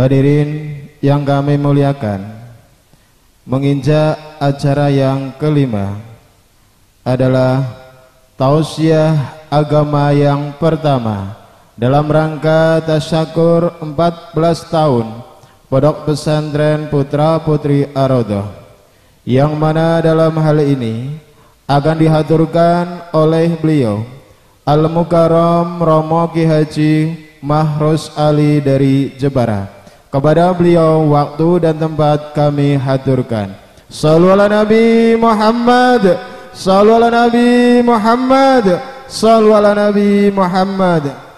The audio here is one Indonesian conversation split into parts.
Hadirin yang kami muliakan, menginjak acara yang kelima adalah tausiah agama yang pertama dalam rangka tasyakur 14 tahun Pondok Pesantren Putra Putri Arodoh yang mana dalam hal ini akan dihaturkan oleh beliau Al Mukarram Romo Ki Haji Mahrus Ali dari Jebara. Kepada beliau waktu dan tempat kami haturkan. Sallu ala Nabi Muhammad. Sallu ala Nabi Muhammad. Sallu ala Nabi Muhammad.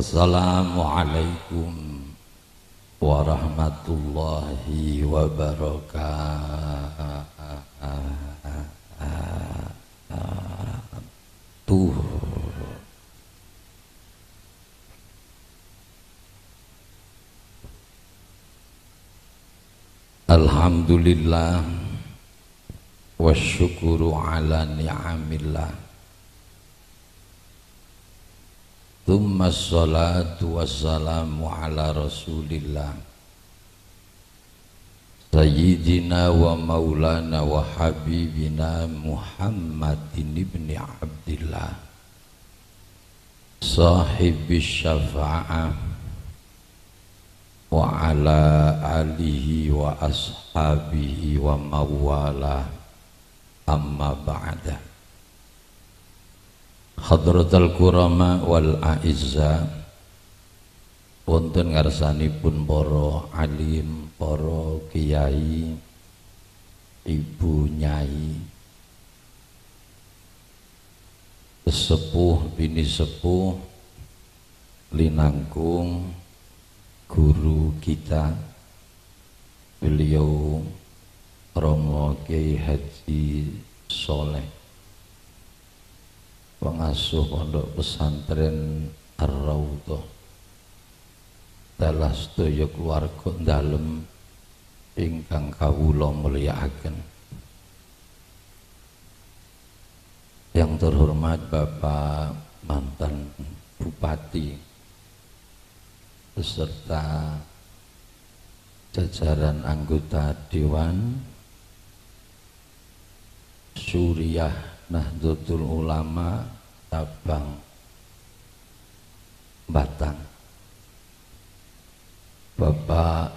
Assalamualaikum warahmatullahi wabarakatuh. Alhamdulillah wa syukuru ala ni'amillah Thumma salatu wassalamu ala rasulillah Sayyidina wa maulana wa habibina Muhammadin ibni Abdillah Sahibi syafa'ah Wa ala alihi wa ashabihi wa mawala Amma ba'dah Hadratul Kurama wal Aizza. Wonten ngarsanipun para alim, para kiai, ibu nyai, sepuh bini sepuh linangkung guru kita. Beliau Romo Kiai Haji Soleh pengasuh pondok pesantren Ar-Raudhah. Dalah sedaya keluarga dalem ingkang kawula mulyakaken. Yang terhormat Bapak mantan Bupati beserta jajaran anggota Dewan Suriah Nahdlatul Ulama cabang Batang. Bapak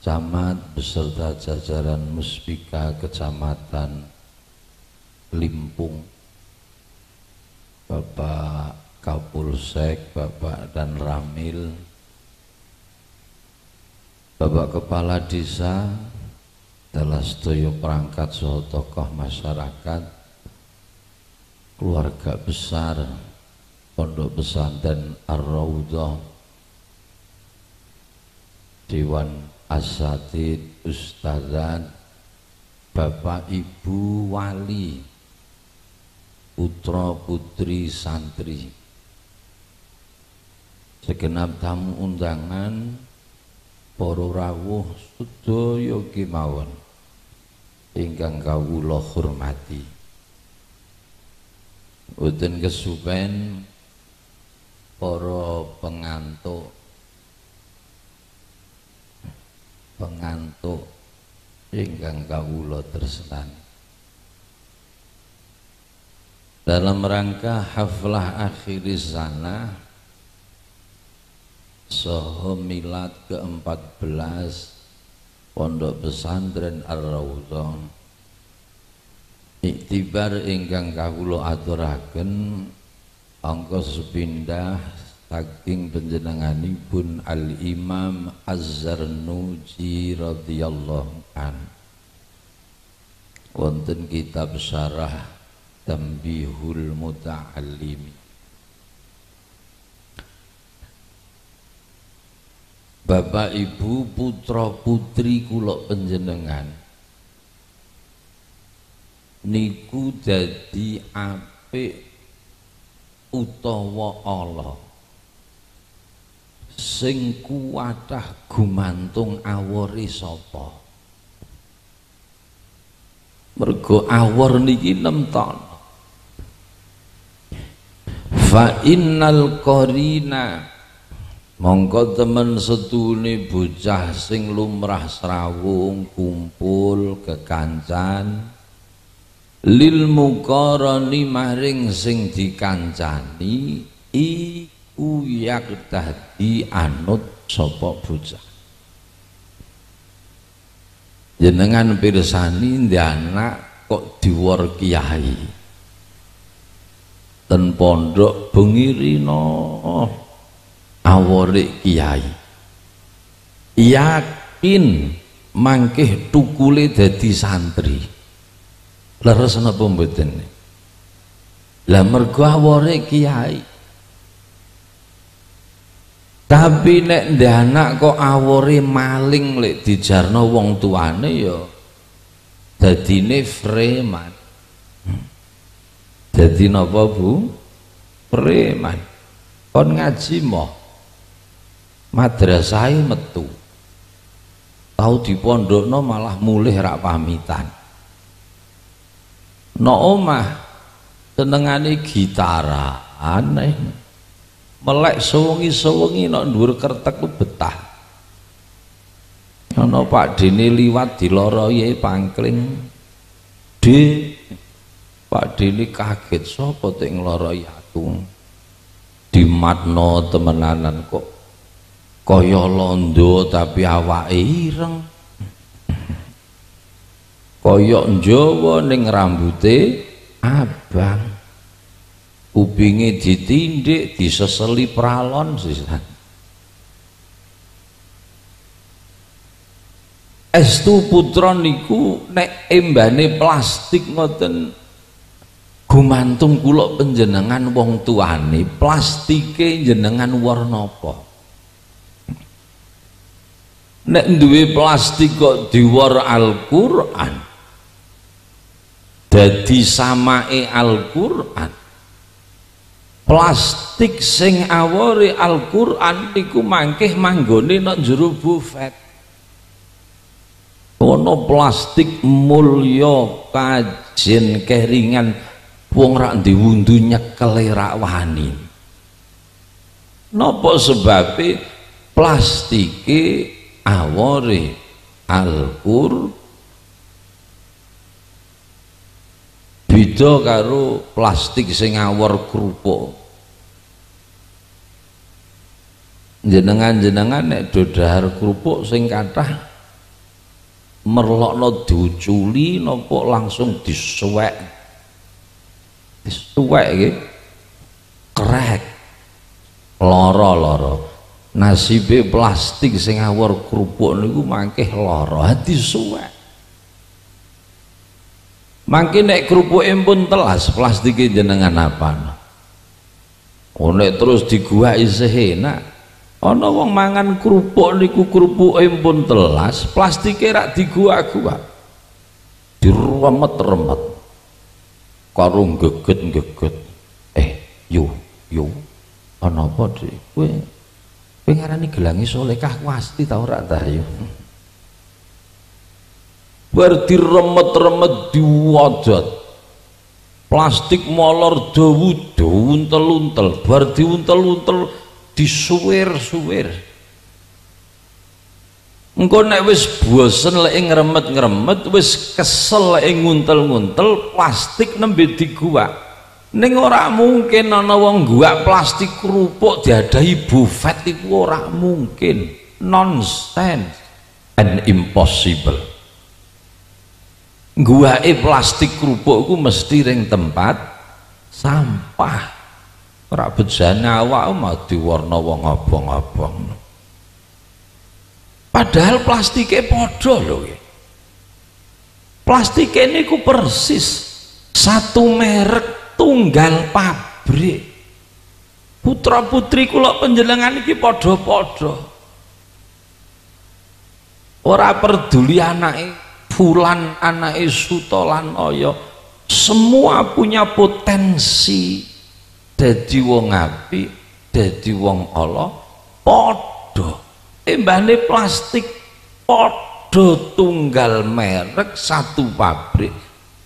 Camat beserta jajaran Muspika Kecamatan Limpung. Bapak Kapolsek, Bapak dan Ramil. Bapak Kepala Desa adalah setuju perangkat soal tokoh masyarakat keluarga besar Pondok Pesantren Ar-Raudhah. Dewan Asatid Ustazat Bapak Ibu Wali Putra Putri Santri. Segenap tamu undangan para rawuh sedaya kemawon. Ingkang kawula hormati Boten kesupen para pengantuk. Pengantuk ingkang kawula tresnani dalam rangka haflah akhir sana soho milad ke-14 Pondok Pesantren Ar-Raudhah iktibar ingkang kawula aturaken angka sepindah saking panjenenganipun Al Imam Az-Zarnuji radhiyallahu an wonten kitab syarah Tambihul Muta'allimi. Bapak Ibu putra putri kula panjenengan niku dadi apik utawa Allah sing kuwatah gumantung awori sapa? Mergo awor niki nemton fa innal qarina mongko temen setune bocah sing lumrah serawung kumpul kekancan lil muqarani maring sing dikancani iku yak dadi anut sapa bocah. Jenengan pirsani anak kok diwor kiai? Ten pondok bengirino awore kiai. Yakin mangkih tukule dadi santri leres napa mboten? Lah mergo awore kiai. Tapi nek anak kok awore maling lek dijarno wong tuane ya dadine freman jadi napa Bu? Preman. Kon ngaji moh. Madrasah metu. Tahu di pondokno malah mulih rak pamitan no omah senengane gitaran aneh melek sewengi-sewengi nok dhuwur kertek ku betah. Ana Pak Dene liwat diloroi pangkling. D Pak Dene kaget sapa tek ngloroi aku? Dimatno temenanan kok kaya londo tapi awake ireng kaya njawa ning rambute abang. Kupinge ditindik diseseli pralon sisan. Estu putra niku nek embane plastik ngoten gumantung kula panjenengan wong tuane plastike jenengan warna apa? Nek duwe plastik kok diwar Al-Qur'an dadi samae Al-Qur'an. Plastik sing awore Al-Qur'an iku mangkeh manggone nek jero bufet. Ono plastik mulya kajen keringan wong rak diwundu nyekel rak wani. Napa sebabe plastike awore Al-Qur beda karo plastik sing kerupuk. Jenengan-jenengan nek dodahar kerupuk sing kathah merlokno diuculi napa langsung disuwek. Disuwek iki. Krek. Lara-lara nasibe plastik sing kerupuk niku mangkeh lara hati suwek mangke nek kerupuke pun telas plastike jenengan apa? Oh terus digua isih enak ana wong mangan kerupuk niku kerupuke pun telas plastike rak digua-gua diremet-remet. Karo geget-geget eh yo yo. Ana apa dik? Kowe ngarani gelangi solekah pasti tau ora ta yo bar diremet-remet diwadot plastik molor dawu untel-untel bar diuntel-untel disuwir-suwir engko nek wis bosen lek ngremet-ngremet wis kesel lek nguntel-nguntel plastik nembe diguak Ning ora mungkin ana wong gua plastik kerupuk diadahi buffet iku ora mungkin. Nonsense and impossible. Guake plastik kerupuk iku mesti ring tempat sampah. Ora bejane awak mau diwarna wong abang-abang. Padahal plastiknya padha lho. Plastiknya niku persis satu merek tunggal pabrik putra putri kula panjenengan iki padha-padha ora peduli anake fulan anake sutolan oyo semua punya potensi dadi wong apik dadi wong Allah padha. Embane plastik padha tunggal merek satu pabrik.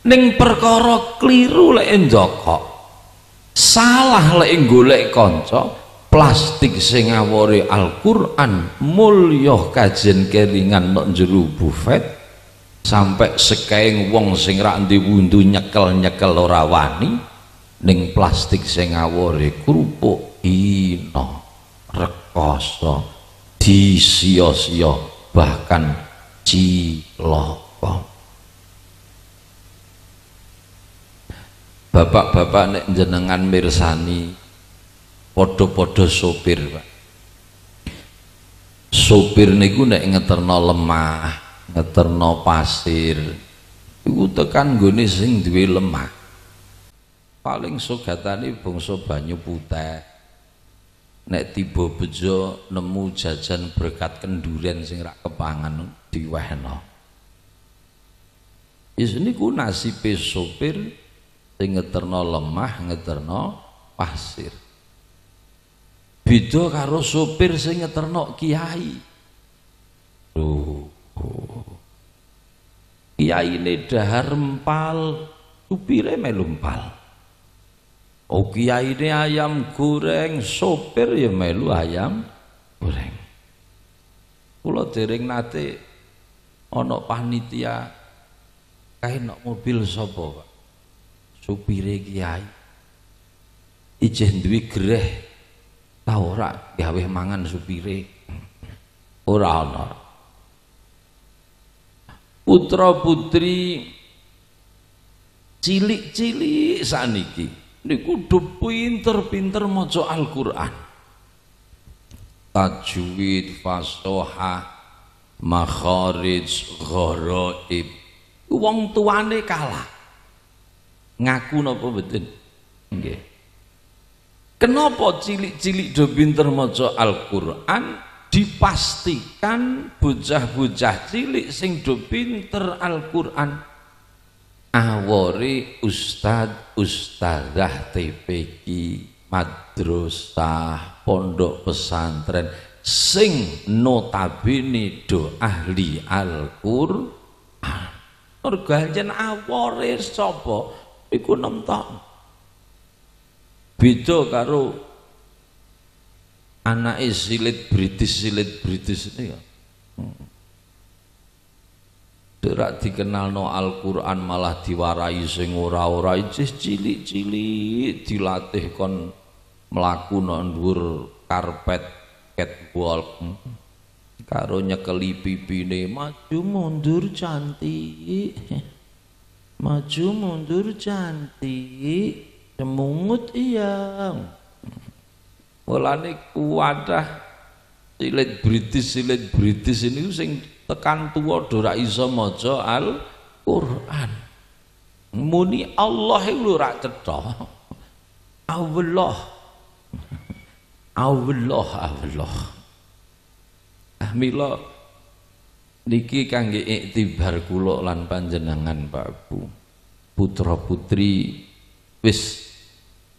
Ning perkara kliru lek njokok salah lek golek kanca plastik sing ngawori Al-Qur'an mulya kajen keringan nok jero bufet sampai sekaing wong sing rak wundu nyekel-nyekel ora wani ning plastik sing ngawori kerupuk ino rekoso disia-sia bahkan cilaka Bapak-bapak nek jenengan mirsani podo-podo sopir Pak. Sopir niku nek ngeterno lemah ngeterno pasir. Iku tekan gone sing duwe lemah paling sogatane bangsa banyu putih. Nek tiba bejo nemu jajan berkat kenduren sing rak kepangan diwehno. Is niku nasibe sopir sing ngeterno lemah ngeterno pasir. Beda karo sopir sing ngeterno kiai kiai ini dahar empal supire melu empal oh kiai ini ayam goreng sopir ya melu ayam goreng kula dereng nate ana panitia kae nok mobil sapa Pak supire kiai ijen duwe greh Lah ora gawe mangan supire. Ora ana. Putra putri cilik-cilik saniki niku do pinter-pinter maca Al-Qur'an. Tajwid, fasoha, makharij, gharaib. Wong tuane kalah. Ngaku napa mboten? Nggih. Kenapa cilik-cilik do pinter maca Al-Qur'an dipastikan bocah-bocah cilik sing do pinter Al-Qur'an. Awori ustad ustazah TPQ madrasah pondok pesantren sing notabene do ahli Al-Qur'an. Mergo awore sapa? Iku nemtok beda karo anak silit British silit British ini ya. Derak dikenal no Al-Quran malah diwarai sing ora-ora cilik-cilik dilatih kon melaku no dhuwur karpet catwalk. Karo nyekeli pipine maju mundur cantik. Maju mundur cantik. Semungut iya. Mulane kuwadah silit British silit British ini sing tekan tua do ra iso maca Al-Qur'an. Muni Allah iku ora cetha. Allah. Allah Allah. Ah mila niki kangge iktibar kula lan panjenengan Pak Bu. Putra putri wis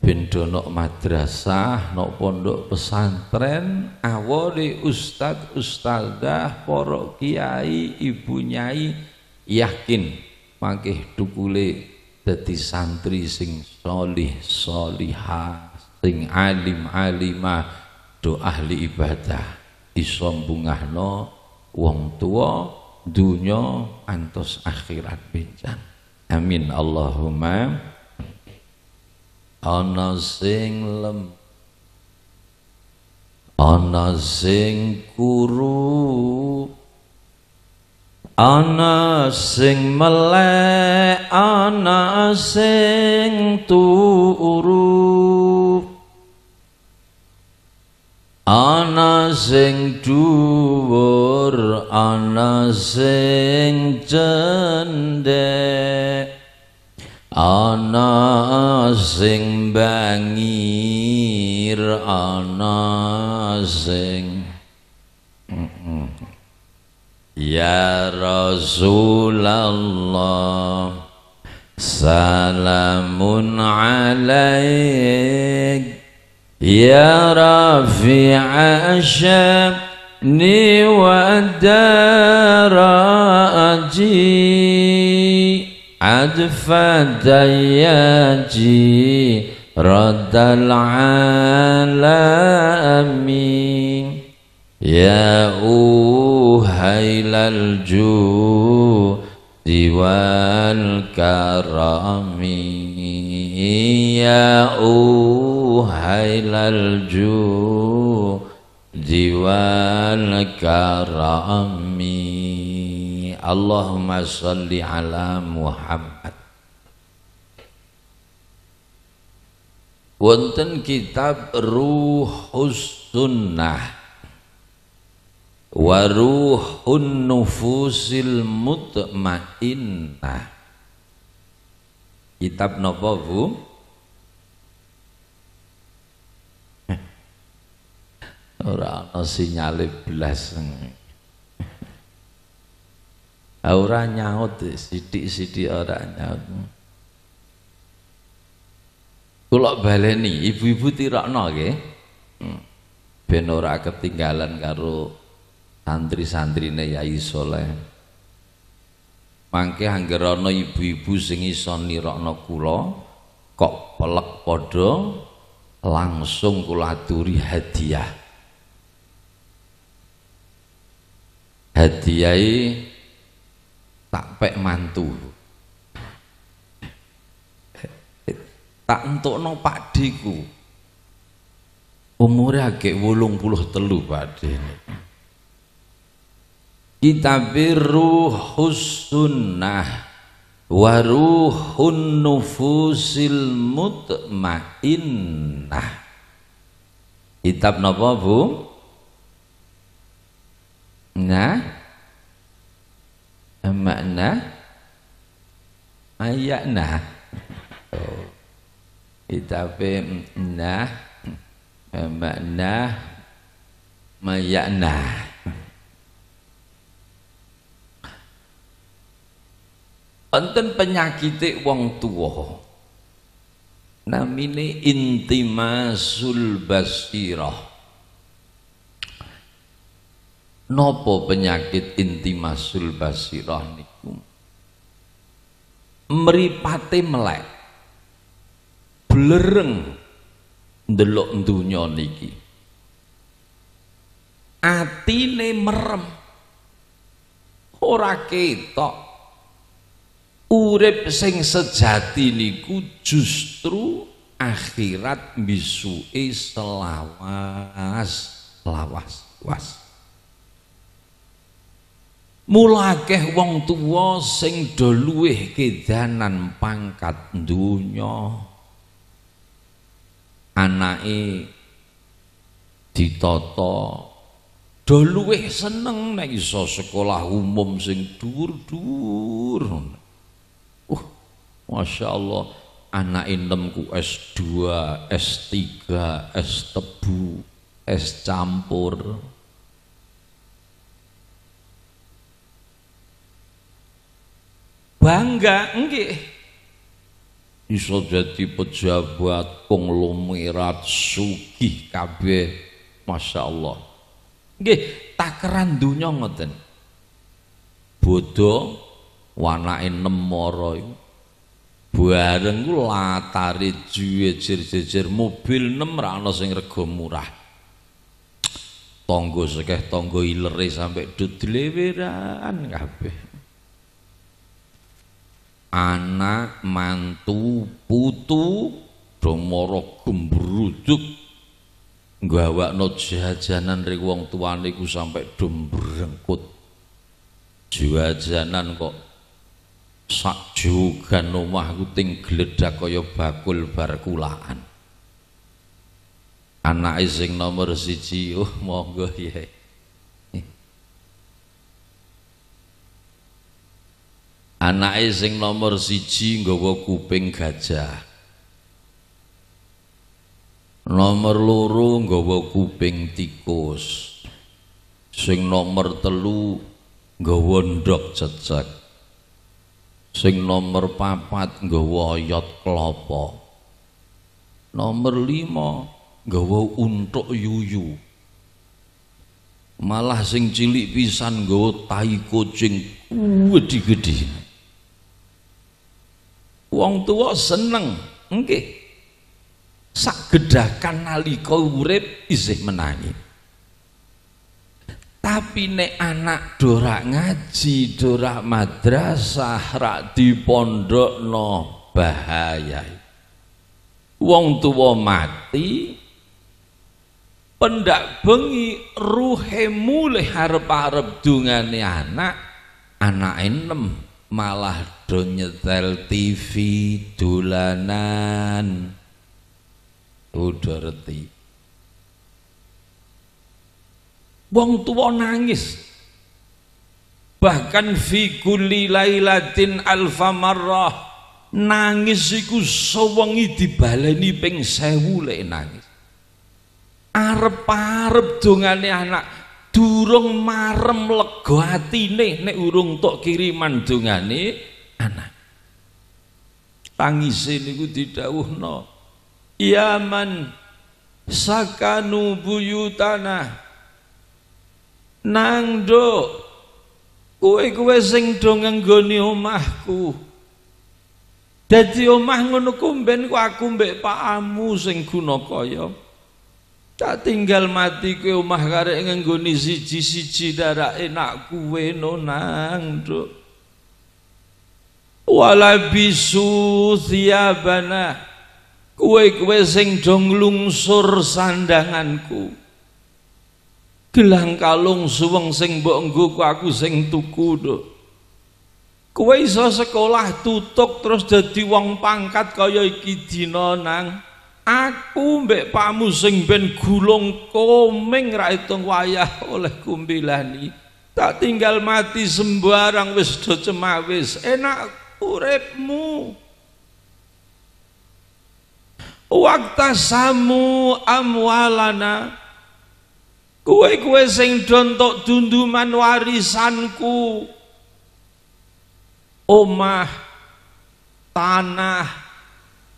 ben nok madrasah nok pondok pesantren awali ustad ustadzah para kiai ibu nyai yakin mangkih dukule dadi santri sing solih solihah sing alim alimah do ahli ibadah. Iso mbungahno wong tua dunya antos akhirat bencan amin. Allahumma ana sing lem. Ana sing kuru. Ana sing melek ana sing turu. Ana sing dhuwur ana sing cendek ana sing bangir ana sing Ya Rasulullah Salamun alaik Ya Rafi'a Syabni wa daraji عدف دياجي رد العالمين. يا أوهيل الجود والكرم. يا أوهيل الجود والكرم. Allahumma salli ala Muhammad. Wonten kitab Ruhus Sunnah waruhun nufusil mutmainnah. Kitab napa Bu? Ora ana sinyale blas ora nyaut sithik-sithik ora nyaut. Kula baleni ibu-ibu tirakno nggih. Hmm. ben ora ketinggalan karo santri-santrine Yai Soleh. Mangke angger ana ibu-ibu sing iso nirokno kula kok pelek padha langsung kula aturi hadiah. Hadiahe tak pek mantu. Tak entukno pakdeku umure agek 83 pakde kitab ruhus sunnah wa ruhun nufusil mutmainnah. Kitab napa Bu? Nah makna? Ayakna. Oh. kitab nah makna mayakna. Enten penyakit wong tua namine intimasul basirah Nopo penyakit intimasul basirah niku? Mripate melek. Blereng ndelok donya niki. Atine merem. Ora ketok. Urip sing sejati niku justru akhirat bisuke selawas lawas was mulakeh wong tuwa sing do luweh kedanan pangkat donya. Anake ditata do luweh seneng nek iso sekolah umum sing dhuwur-dhuwur Masya Allah anak inemku S2, S3, S tebu, S campur bangga enggak iso jadi pejabat konglomerat sugih kabeh Masya Allah nggih takeran dunya ngoten. Bodoh wanake nemara iku. Bareng ku latari jejer-jejer mobil nem ra ana sing rega murah. Tangga sekeh tangga ilere sampai dut dileweran kabeh anak mantu putu do mara gembruduk gawakno jajanan ring wong tuane ku sampai do brengkut jajanan kok sak juga omahku ting gledak kaya bakul bar kulaan. Anake sing nomor siji oh monggo ya anake sing nomor siji nggawa kuping gajah. Nomor loro nggawa kuping tikus. Sing nomor telu nggawa ndok cecek. Sing nomor papat nggawa oyot kelapa nomor lima nggawa untuk yuyu. Malah sing cilik pisan nggawa tai kucing. Gede-gede wong tua seneng. Nggih. Sak gedakan nalika urip isih menangi tapi nek anak dorak ngaji dorak madrasah rak di bahaya. Wong tua mati pendak bengi ruhe mulai harap-harap dungane anak anak enem malah do nyetel TV dolanan. Udah reti. Wong tua nangis. Bahkan fi kulli lailatin alfa marrah nangis iku sewengi dibaleni ping sewu lek nangis. Arep-arep dongane anak durung marem lega atine nek urung tok kiriman dongane anak. Tangise niku didhawuhna ya man sakanu buyutana. Nang do kowe kowe sing do ngenggoni omahku. Dadi omah ngono ku aku mbek pakamu sing guna kaya tak tinggal mati kowe omah karek ngenggoni siji-siji darah enak kowe no nang do wala bisu thiyabana kowe kowe sing do nglungsur sandanganku. Gelang kalung suweng sing mbok nggo aku sing tuku nduk kowe iso sekolah tutuk terus dadi wong pangkat kaya iki dina nang aku mbek pamu sing ben gulung komeng ra itung wayah oleh kumbilani tak tinggal mati sembarang wis do cemawis enak uripmu. Waktu samu amwalana. Kue-kue sing dontok dunduman warisanku. Omah, tanah,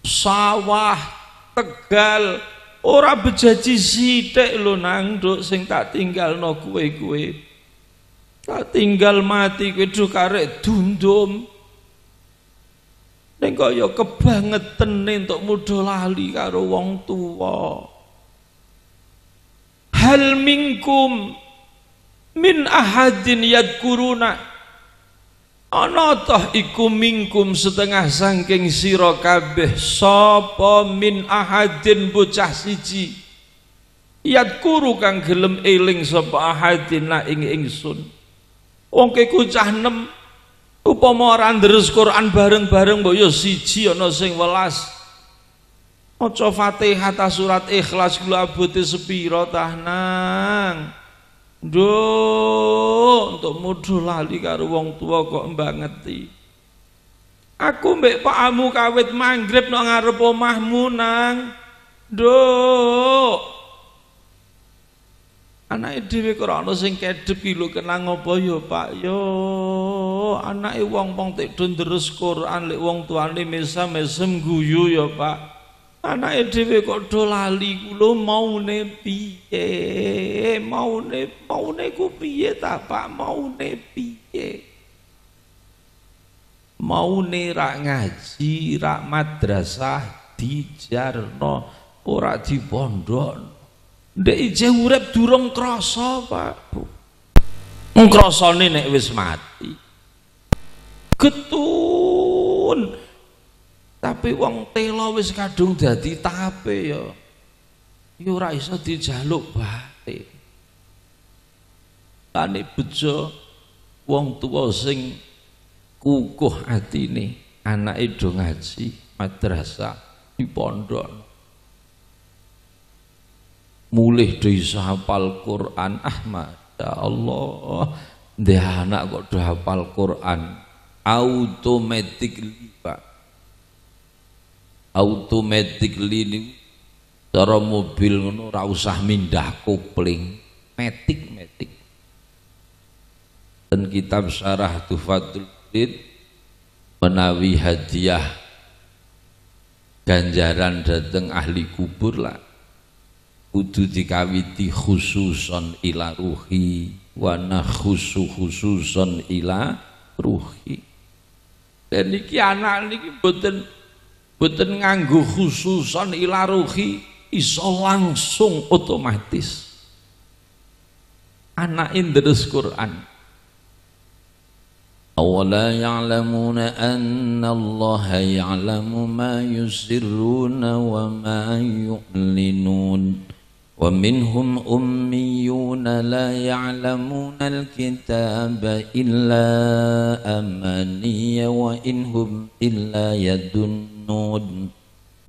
sawah, tegal, ora bejaji sithik lho nang nduk sing tak tinggalno kue-kue. Tak tinggal mati kowe do karek dundum. Ning kaya kebangetan entuk mudho lali karo wong tuwa hal minkum min ahadin yadkuruna ana toh iku minkum setengah sangking sira kabeh sapa min ahadin bocah siji? Yadkuru kang gelem eling sapa ahadin na ing ingsun. Wong ke kucah nem upama ora ndres Quran bareng-bareng mbok ya siji ana sing welas. Maca Fatihah ta surat Ikhlas kula abote sepira tah nang. Duh, untuk mudhu lali karo wong tua kok mbangeti. Aku mbek pakmu kawit manggrib nang ngarep omahmu nang. Duh. Anake dhewe kok ana sing kedhep iki lho kenang apa ya Pak yo. Anake wong wong tek do ndres Quran lek wong tuane mesam-mesem guyu ya Pak anake dhewe kok do lali kula maune piye? Maune maune ku piye ta Pak? Maune piye? Maune rak ngaji rak madrasah dijarno ora dipondok ndek ije urip durung krasa Pak. Bu ngrasane nek wis mati. Getun tapi wong telo wis kadung dadi tape ya. Ya ora iso dijaluk bae. Tane bejo wong tuwa sing kukuh atine anake do ngaji madrasah di pondok. Mulih do iso hafal Quran ah masya Allah. Ndek anak kok do hafal Quran automatically automatically ini cara mobil ngono ora usah mindah kopling. Metik metik. Dan kitab syarah Tufatul Bid menawi hadiah ganjaran dateng ahli kubur lah. Kudu dikawiti khususon ila ruhi wa khusu khususon ila ruhi. Dan niki anak niki boten boten nganggo khususan ilaruhi iso langsung otomatis. Anak indres Quran. Awala ya'lamuna anna Allah ya'lamu ma yusirruna wa ma yu'linun. ومنهم أميون لا يعلمون الكتاب إلا أماني وإن هم إلا يدنون.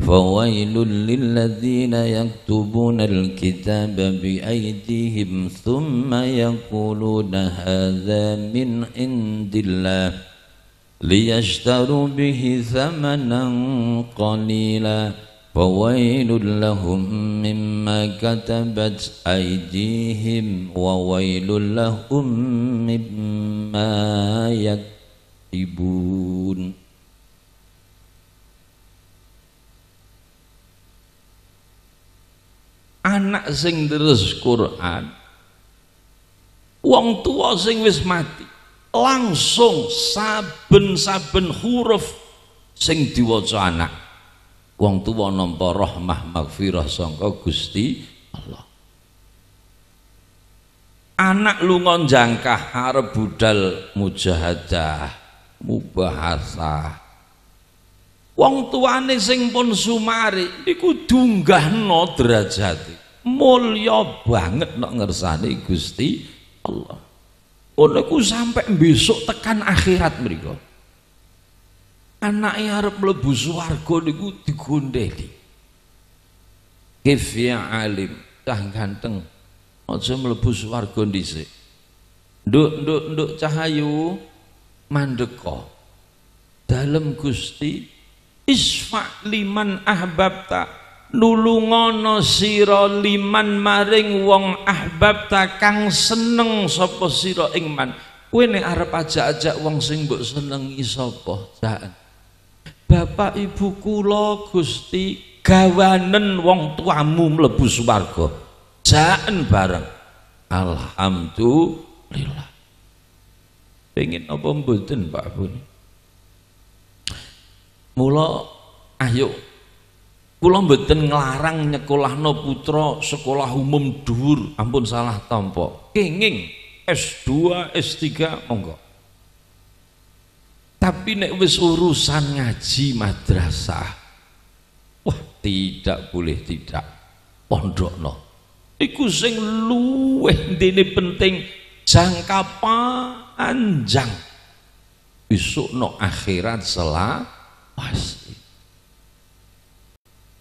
فويل للذين يكتبون الكتاب بأيديهم ثم يقولون هذا من عند الله ليشتروا به ثمنا قليلا. فويل لهم مما كتبت أيديهم وويل لهم مما يكتبون anak sing terus Quran wong tua sing wis mati langsung saben-saben huruf sing diwaca anak wong tua nampa rahmah magfirah sangka Gusti Allah. Anak lunga jangkah arep budal mujahadah mubahasah. Wong tuane sing pun sumari iku dunggahno derajate mulya banget nek ngersane Gusti Allah. Ngono ku sampai besok tekan akhirat mriku anake arep mlebu swarga niku digondeli kif ya alim cah ganteng. Aja mlebu swarga dhisik. Nduk nduk nduk cahayu mandeka. Dalem Gusti isfa liman ahbabta. Nulungono sira liman maring wong ahbabta kang seneng sapa sira ing man. Kowe nek arep wong sing mbok senengi sapa? Jan Bapak Ibu kula Gusti gawanen wong tuamu mlebu swarga. Jaen bareng. Alhamdulillah. Pengen apa mboten Pak Buni Mula ayo. Kula mboten nglarang nyekolahno putra sekolah umum dhuwur, ampun salah tampa. Kenging. S2, S3 monggo. Tapi nek wis urusan ngaji madrasah, wah tidak boleh tidak pondokno. Iku sing luweh dene penting jangka panjang. Besok no akhirat selah pasti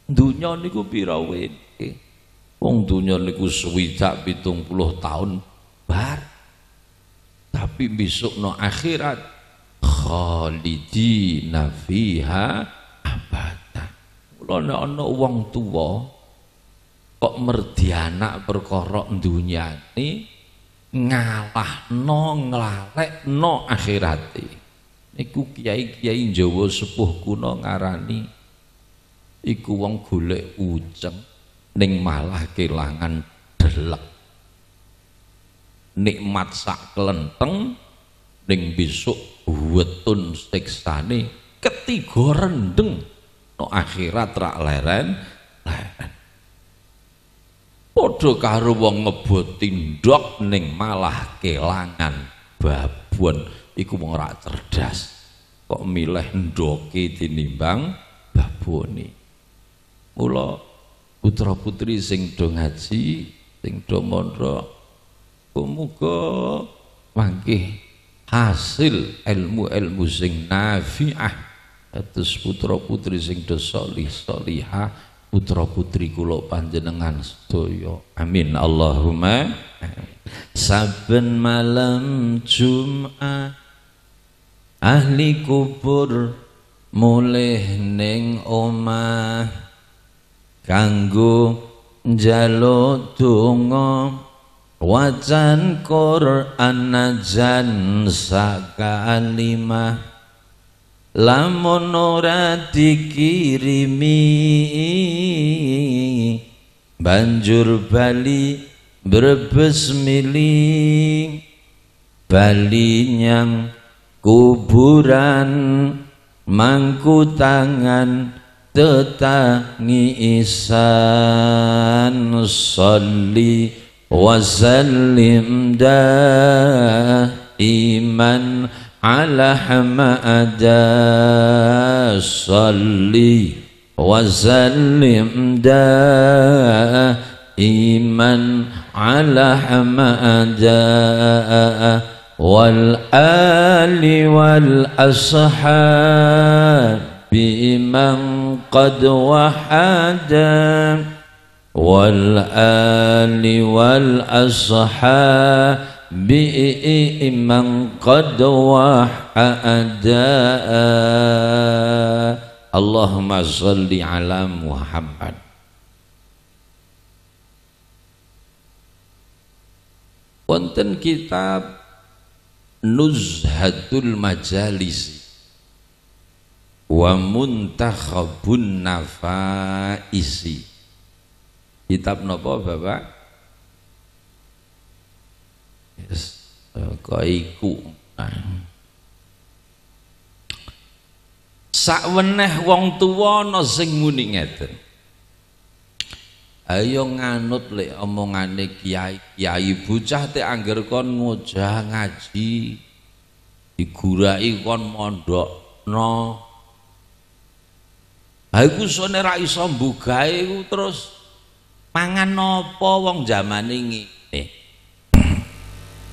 dunia niku pira wene wong dunia niku swidak pitung puluh tahun bar tapi besok no akhirat khalidina fiha abada kula ana wong tua kok merdi anak perkara dunyane ngalahno nglalekno akhirate Iku kiai-kiai Jawa sepuh kuno ngarani iku wong golek ujeng ning malah kelangan delek. Nikmat sak kelenteng ning besok wetun siksane ketiga rendeng. No akhirat rak leren leren. Padha karo wong ngebot tindok ning malah kelangan babon iku wong ora cerdas. Kok milih ndoke tinimbang babone? Mula putra putri sing do ngaji sing do mondok muga mangke hasil ilmu-ilmu sing nafiah. Atus putra putri sing do solih solihah putra putri kula panjenengan sedaya. Amin. Allahumma saben malam Jumat ahli kubur mulih ning omah. Kanggo njaluk donga wajan Quran najan sakalimah. Lamun ora dikirimi banjur bali mili bali nyang kuburan mangku tangan tetangi isan salli وسلم دائما على حمد. صلي وسلم دائما على حمد. والآل والأصحاب من قد وحدك والآل والأصحاب بمن قد وحدا اللهم صل على محمد wonten kitab Nuzhatul Majalis wa muntakhabun nafaisi kitab napa Bapak? Yes. Kok iku sakweneh wong tuwa ana sing muni ngeten. Ayo nganut lek omongane kiai kiai bocah te angger kon ngojah ngaji digurai kon mondokno. Ha iku sone ra iso mbugae terus mangan napa wong jaman ini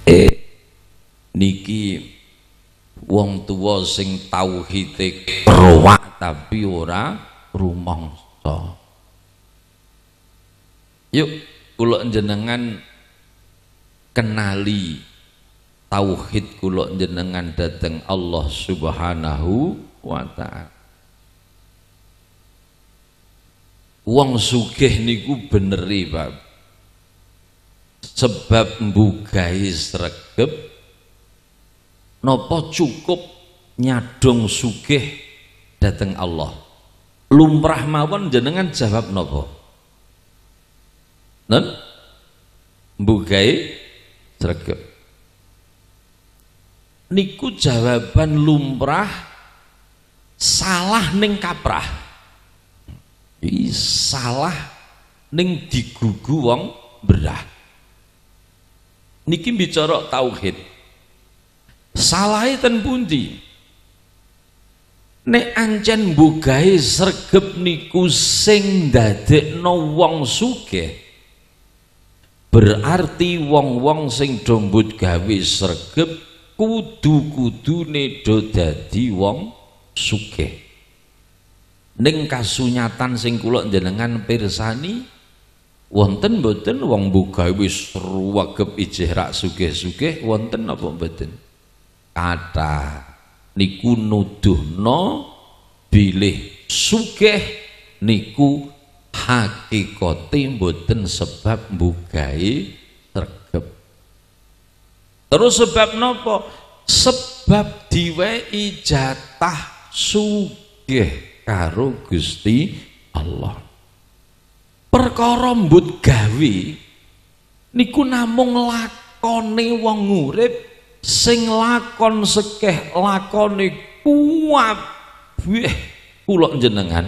eh niki wong tua sing tauhide kerowak tapi ora rumangsa. Yuk kula jenengan kenali tauhid kula jenengan dateng Allah Subhanahu wa taala wong sugih niku beneri Pak. Sebab mbugai sregep nopo cukup nyadong sugih dateng Allah? Lumrah mawon jenengan jawab nopo non mbugai sregep. Niku jawaban lumrah salah ning kaprah salah ning digugu wong berah. Niki bicara tauhid. Salah ten pundi? Nek ancen mbugahe sregep niku sing dadekno wong sugih berarti wong-wong sing dombut gawe sregep kudu-kudune do dadi wong sugih ning kasunyatan sing kula jenengan pirsani wonten mboten wong buka wis ruwegep ijih rak sugih-sugih wonten apa mboten? Kata niku nuduhno bilih sugih niku hakikate mboten sebab mbugahe sregep terus sebab nopo sebab diwehi jatah sugih karo Gusti Allah. Perkara mbut gawe niku namung lakone wong urip sing lakon sekeh lakone kuat. Weh kula jenengan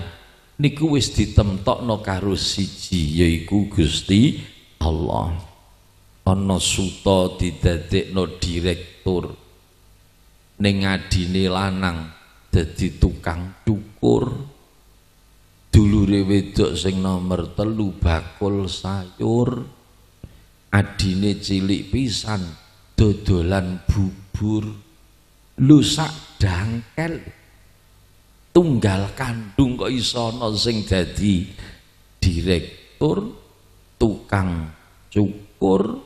niku wis ditemtokno karo siji yaiku Gusti Allah. Ana suta didadekno direktur ning adine lanang dadi tukang cukur. Dulure wedok sing nomor telu bakul sayur. Adine cilik pisan dodolan bubur. Lu sak dangkel tunggal kandung kok iso ana sing dadi direktur tukang cukur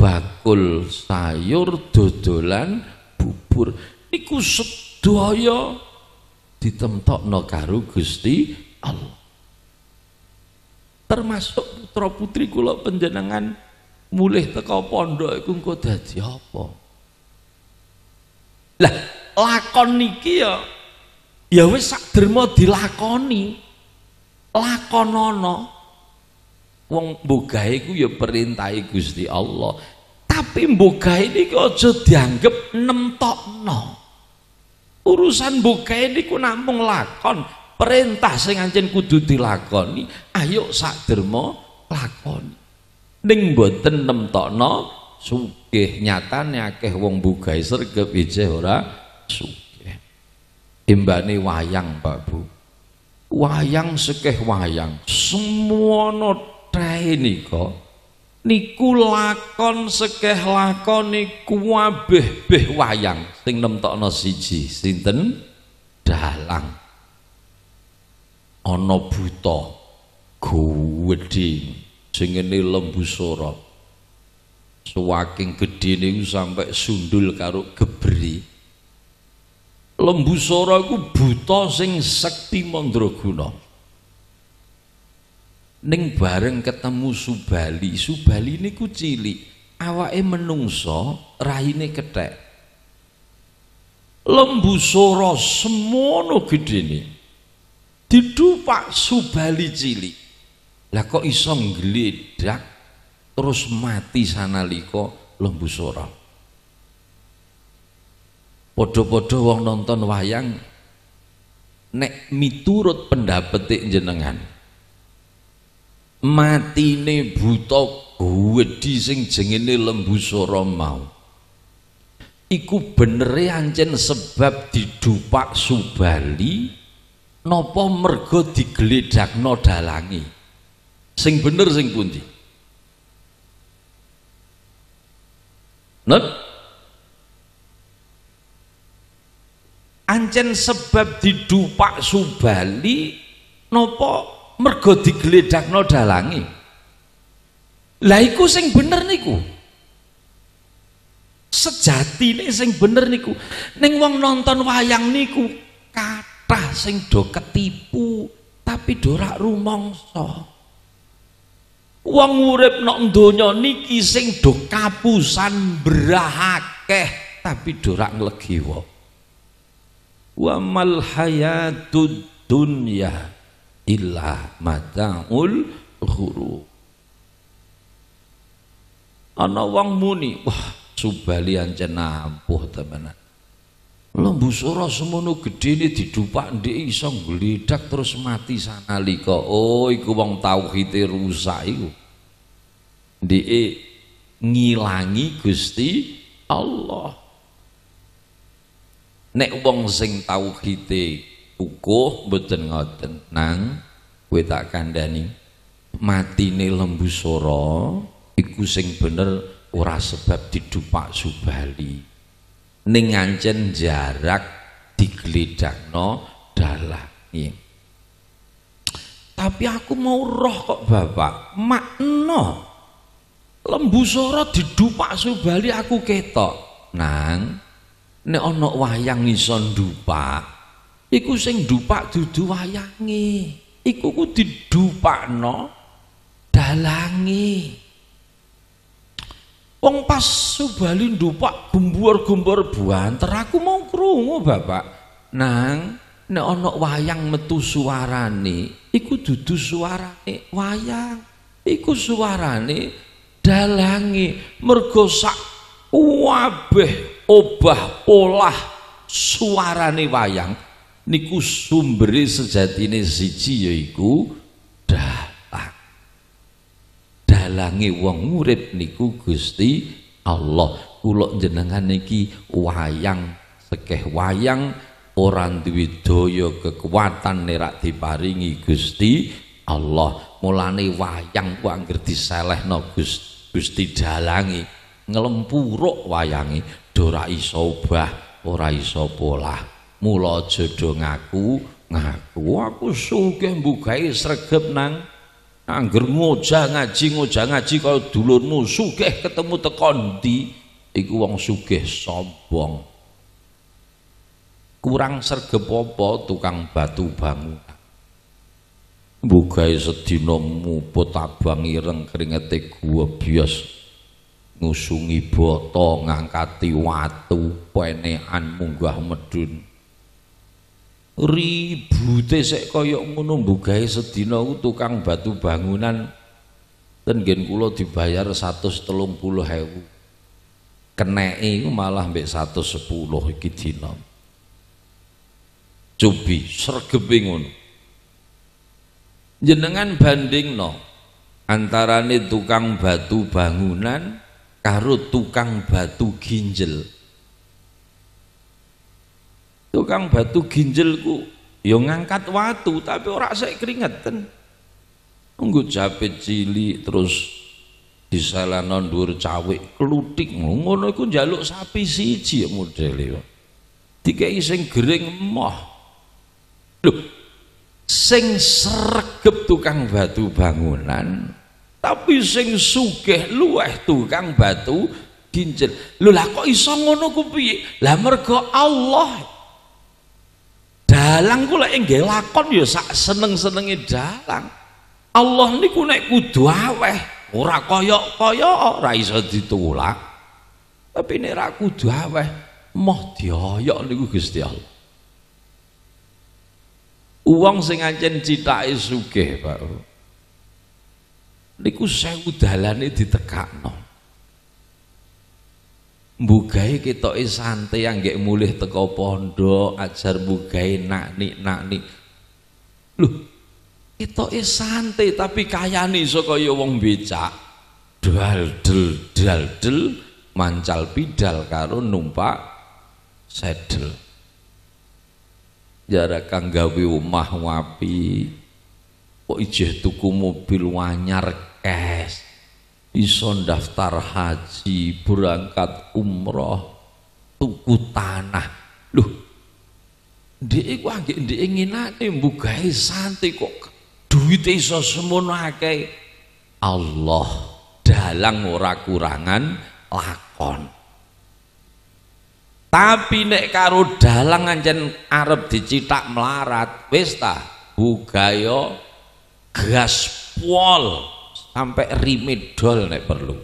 bakul sayur dodolan bubur. Niku sedaya ditemtokno karo Gusti Allah. Termasuk putra putri kula panjenengan mulih teko pondok iku engko dadi apa? Lah lakon niki ya ya wis sak derma dilakoni. Lakonono wong mbogahe ku ya perintahe Gusti Allah. Tapi mbogahe niki aja dianggep nemtokno urusan mbogahe niku namung lakon. Perintah sing ancen kudu dilakoni ayo sak derma lakoni. Ning mboten nemtokno sugih nyatane akeh wong mbogahe sregep ijeh ora? Sugih. Imbane wayang Pak Bu. Wayang sekeh wayang. Semono trae nika niku lakon sekeh lakon niku kabeh beh wayang. Sing nemtokno siji sinten? Dalang. Ana buta. Gedhe sing ngene lembu sora. Suwaking gedhe niku sampai sundul karo gebri lembu sora iku buta sing sekti mandraguna ning bareng ketemu Subali. Subali niku cilik. Awake menungso raine kethek. Lembu sora semono gedene. Didupak Subali cilik. Lah kok iso nggledak terus mati sanalika lembu sora? Podo-podo wong nonton wayang nek miturut pendapat jenengan matine buta gwedhi sing jengene lembu sora mau. Iku benere ancen sebab didupak subali napa mergo digledakno dalangi sing bener sing pundi? Not ancen sebab didupak subali nopo mergo digledakno dalangi. Lah iku sing bener niku. Sejatine sing bener niku. Ning wong nonton wayang niku kathah sing do ketipu tapi do rak rumangsa. Wong urip nok donya niki sing do kapusan berahakeh tapi do rak nglegiwa wa mal hayatud dunya illa mataul ghurur ana wong muni wah subali ancen ampuh temenan lembu sura semono gedene didupak ndek iso ngledak terus mati sanalika oh iku wong tauhide rusak iku. Ndek ngilangi Gusti Allah. Nek wong sing tauhide ukuh mboten ngoten. Nang kowe tak kandhani matine lembu sora iku sing bener ora sebab didupak subali. Ning ancen jarak digledakno dalangi tapi aku mau roh kok bapak. Makno. Lembu sora didupak subali aku ketok. Nang nek ana wayang iso ndupak iku sing ndupak dudu wayange. Iku ku didupakno dalange. Wong pas subali ndupak gumbur-gumbur buanter aku mau krungu bapak. Nang nek ana wayang metu suarane iku dudu suarane wayang. Iku suarane dalange. Mergo sak wabeh obah olah suarane wayang niku sumbere sejatine siji yaiku dalang dalange wong urip niku Gusti Allah. Kula jenengan niki wayang sekeh wayang ora duwe daya kekuatan nerak diparingi Gusti Allah. Mulane wayang ku anggere diselehno Gusti dalangi nglempuruk wayangi ora iso obah ora iso polah mula jodo ngaku ngaku aku sugih mbugahe sregep nang angger ngojah ngaji ngojah ngaji kaya dulurmu. Sugih ketemu teko ndi iku wong sugih sombong kurang sregep apa tukang batu bangunan? Mbugahe sedina muput abang ireng keringete gua bias ngusungi boto ngangkati watu penekan munggah medun ribute sik kaya ngono mbugahe sedina tukang batu bangunan. Ten gen kula dibayar 130.000 keneke iku malah mbek 110 iki dina. Cubi sregepe ngono. Jenengan bandingno antarane tukang batu bangunan karo tukang batu ginjel tukang batu ginjel ku yo ya ngangkat watu tapi ora sik keringetan. Nggo japit cilik terus disalano dhuwur cawik klutik ngono iku njaluk sapi siji modele dikei sing gering emoh lho sing sregep tukang batu bangunan tapi sing sugih luweh tukang batu ginjel. Lho lah kok iso ngono ku piye? Lah mergo Allah dalang ku lek nggih lakon ya sak seneng-senenge dalang. Allah niku nek kudu aweh ora kaya-kaya ora iso ditulak tapi nek ra kudu aweh moh dioyok niku Gusti Allah. Uang sing ancen cithake sugih Pak. Niku sewu dalane ditekakno mbugahe ketoke santai anggek mulih teko pondok ajar mbugahe naknik naknik. Lho ketoke santai tapi kayane iso kaya wong becak. Dal del dal del mancal pidal karo numpak sedel. Jarak kang gawe wapi kok ijeh tuku mobil wanyar kes iso daftar haji berangkat umroh tuku tanah. Loh dia iku anggek dia nginake mbugahe santai kok duit iso semono akeh. Allah dalang ora kurangan lakon. Tapi nek karo dalang ancen arep dicitak melarat wis ta bugaya gaspol sampai rimedol nek perlu.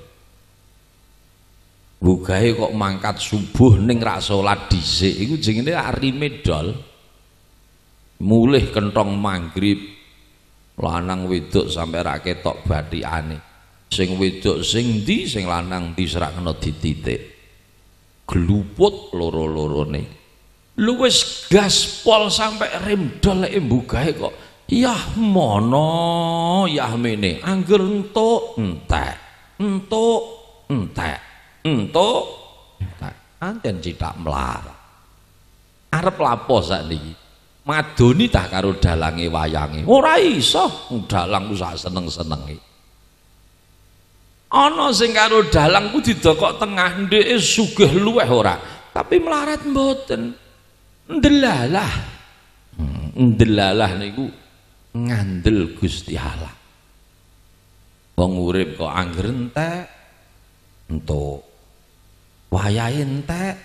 Bugahe kok mangkat subuh ning rak salat dhisik iku jenenge rimedol mulih kentong maghrib lanang wedok sampai ra ketok bathikane sing wedok sing ndi sing lanang ndi serak kena dititik. Gluput loro-lorone. Lu wis gaspol sampai remdol lek bugahe kok Yah mono yah mene. Angger entuk entek. Entuk entek. Entuk entek. Anten cithak melarat. Arep lapo sakniki? Madoni tah karo dalange wayange. Ora iso dalang ku sak seneng-senenge. Ana sing karo dalang ku didokok tengah ndeke sugih luweh ora. Tapi melarat mboten. Ndelalah. Hmm, ndelalah niku ngandel Gusti Allah. Wong urip kok angger entek entuk. Wayahe entek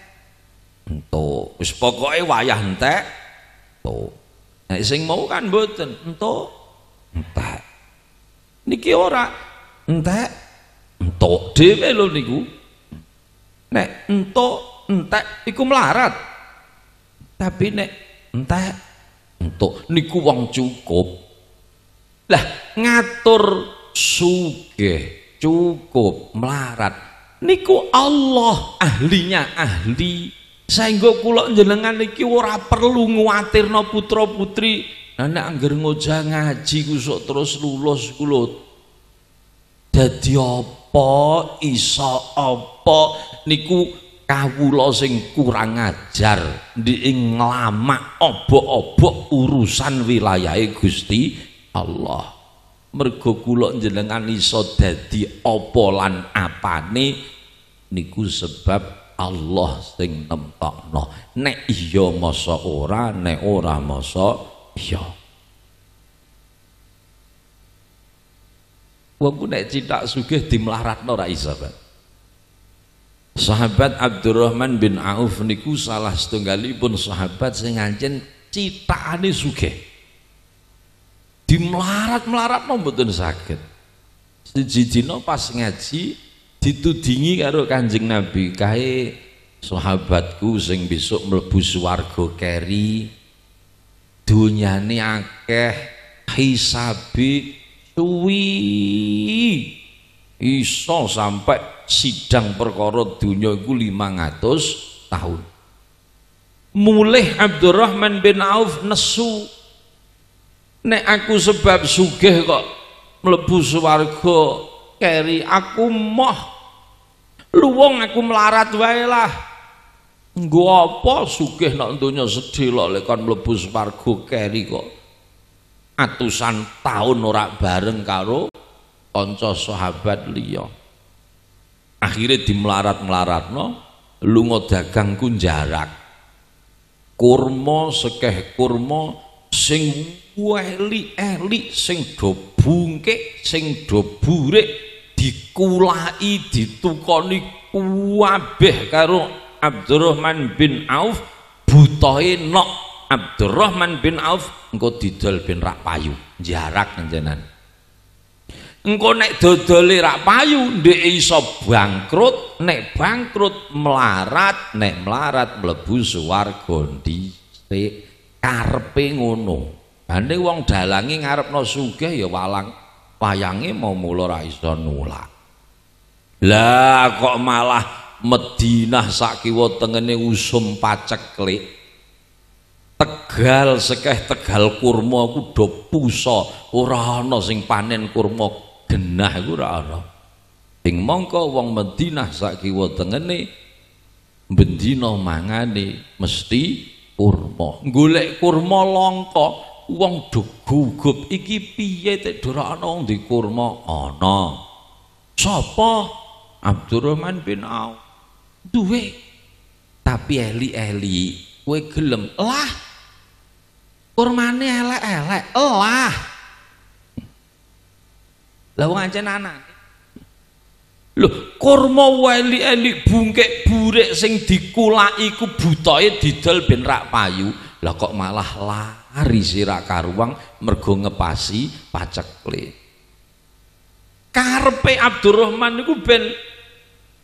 entuk. Wis pokoke wayah entek entuk. Nek sing mau kan mboten entuk entek. Niki ora entek entuk. Dhewe lho niku. Nek entuk entek iku melarat. Tapi nek entek untuk niku wong cukup. Lah ngatur sugih cukup melarat. Niku Allah ahlinya ahli. Sehingga kula jenengan niki ora perlu nguatirno putra putri anak angger ngoja ngaji kusuk terus lulus kula dadi apa? Iso apa? Niku kawula sing kurang ajar ndi nglamak obok-obok urusan wilayahe Gusti Allah. Mergo kula jenengan iso dadi apa lan apane niku sebab Allah sing nentokno nek iya masa ora nek ora masa iya. Wong nek citak sugih dimlaratno ra iso Pak Sahabat Abdurrahman bin Auf niku salah setunggalipun sahabat sing ngancen citakane sugih. Dimelarat-melarat mboten saged. Siji dina pas ngaji ditudingi karo Kanjeng Nabi kae sahabatku sing besok mlebu swarga keri dunyane akeh hisabe suwi iso sampai sidang perkara dunya iku 500 tahun. Mulih Abdurrahman bin Auf nesu nek aku sebab sugih kok mlebu swarga keri aku moh. Luwung aku melarat wae lah. Nggo apa sugih nek donya sedih lho lek kon mlebu swarga keri kok atusan tahun ora bareng karo kanca sahabat liya. Akhirnya dimelarat-melaratno lunga dagang ku jarak kurma sekeh kurma sing weli-eli sing do bungkik sing do burik dikulai ditukoni kuwabeh karo Abdurrahman bin Auf butohe nok Abdurrahman bin Auf engko didol bin rak payu. Jarak njenengan engko nek dodole rak payu ndek iso bangkrut nek bangkrut melarat nek melarat mlebu swarga dhisik karepe ngono. Ane wong dalange ngarepno sugih ya walang wayange mau mula ra iso nulak. Lah kok malah Madinah sakiwa tengene usum paceklik Tegal sekeh tegal kurma ku do pusa. Ora ana sing panen kurma genah iku ora ana. Ing mongko wong Madinah sakiwa tengene bendina mangane mesti kurma. Golek kurma langka wong do gugup iki piye tek ora ana di kurma? Ana. Sapa? Abdurrahman bin Auf. Duwe. Tapi eli-eli kowe gelem. Lah kurmane elek-elek. Lah lah wong ancen anak lho kurma weli-eli bungkek burik sing dikulaki ku butoke didol ben rak payu. Lah kok malah lari sira karuang mergo ngepasi pacekle karepe Abdurrahman niku ben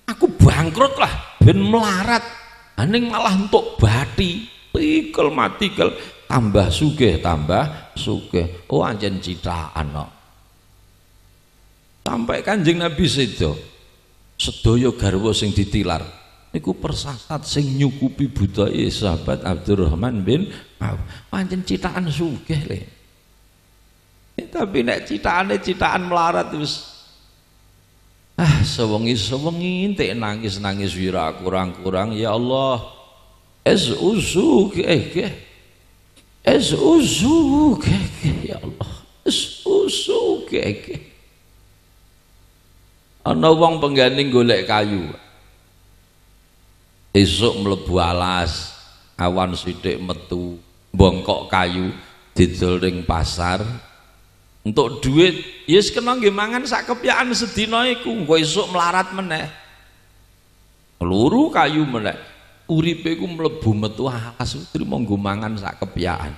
aku bangkrut lah ben melarat. Aning malah untuk bati pikul mati kel tambah sugih tambah sugih. Oh anjen citraan no. Sampai kanjeng Nabi sedo sedoyo garwa sing ditilar niku persasat sing nyukupi budaya sahabat Abdurrahman bin Auf pancen citaan sugih le tapi nek citaane citaan melarat wis Ah, sewengi-sewengi entek nangis-nangis wira kurang-kurang ya Allah. Es uzuk eh Es uzuk ya Allah. Es uzuk eh Ana wong pengganding golek kayu. Esuk mlebu alas, awan sithik metu, bongkok kayu didol ring pasar, untuk duit yes kena nggih mangan sak kepyakan sedina iku engko esuk melarat meneh. Peluru kayu meneh. Uripe iku mlebu metu alas trimo nggo mangan sak kepyakan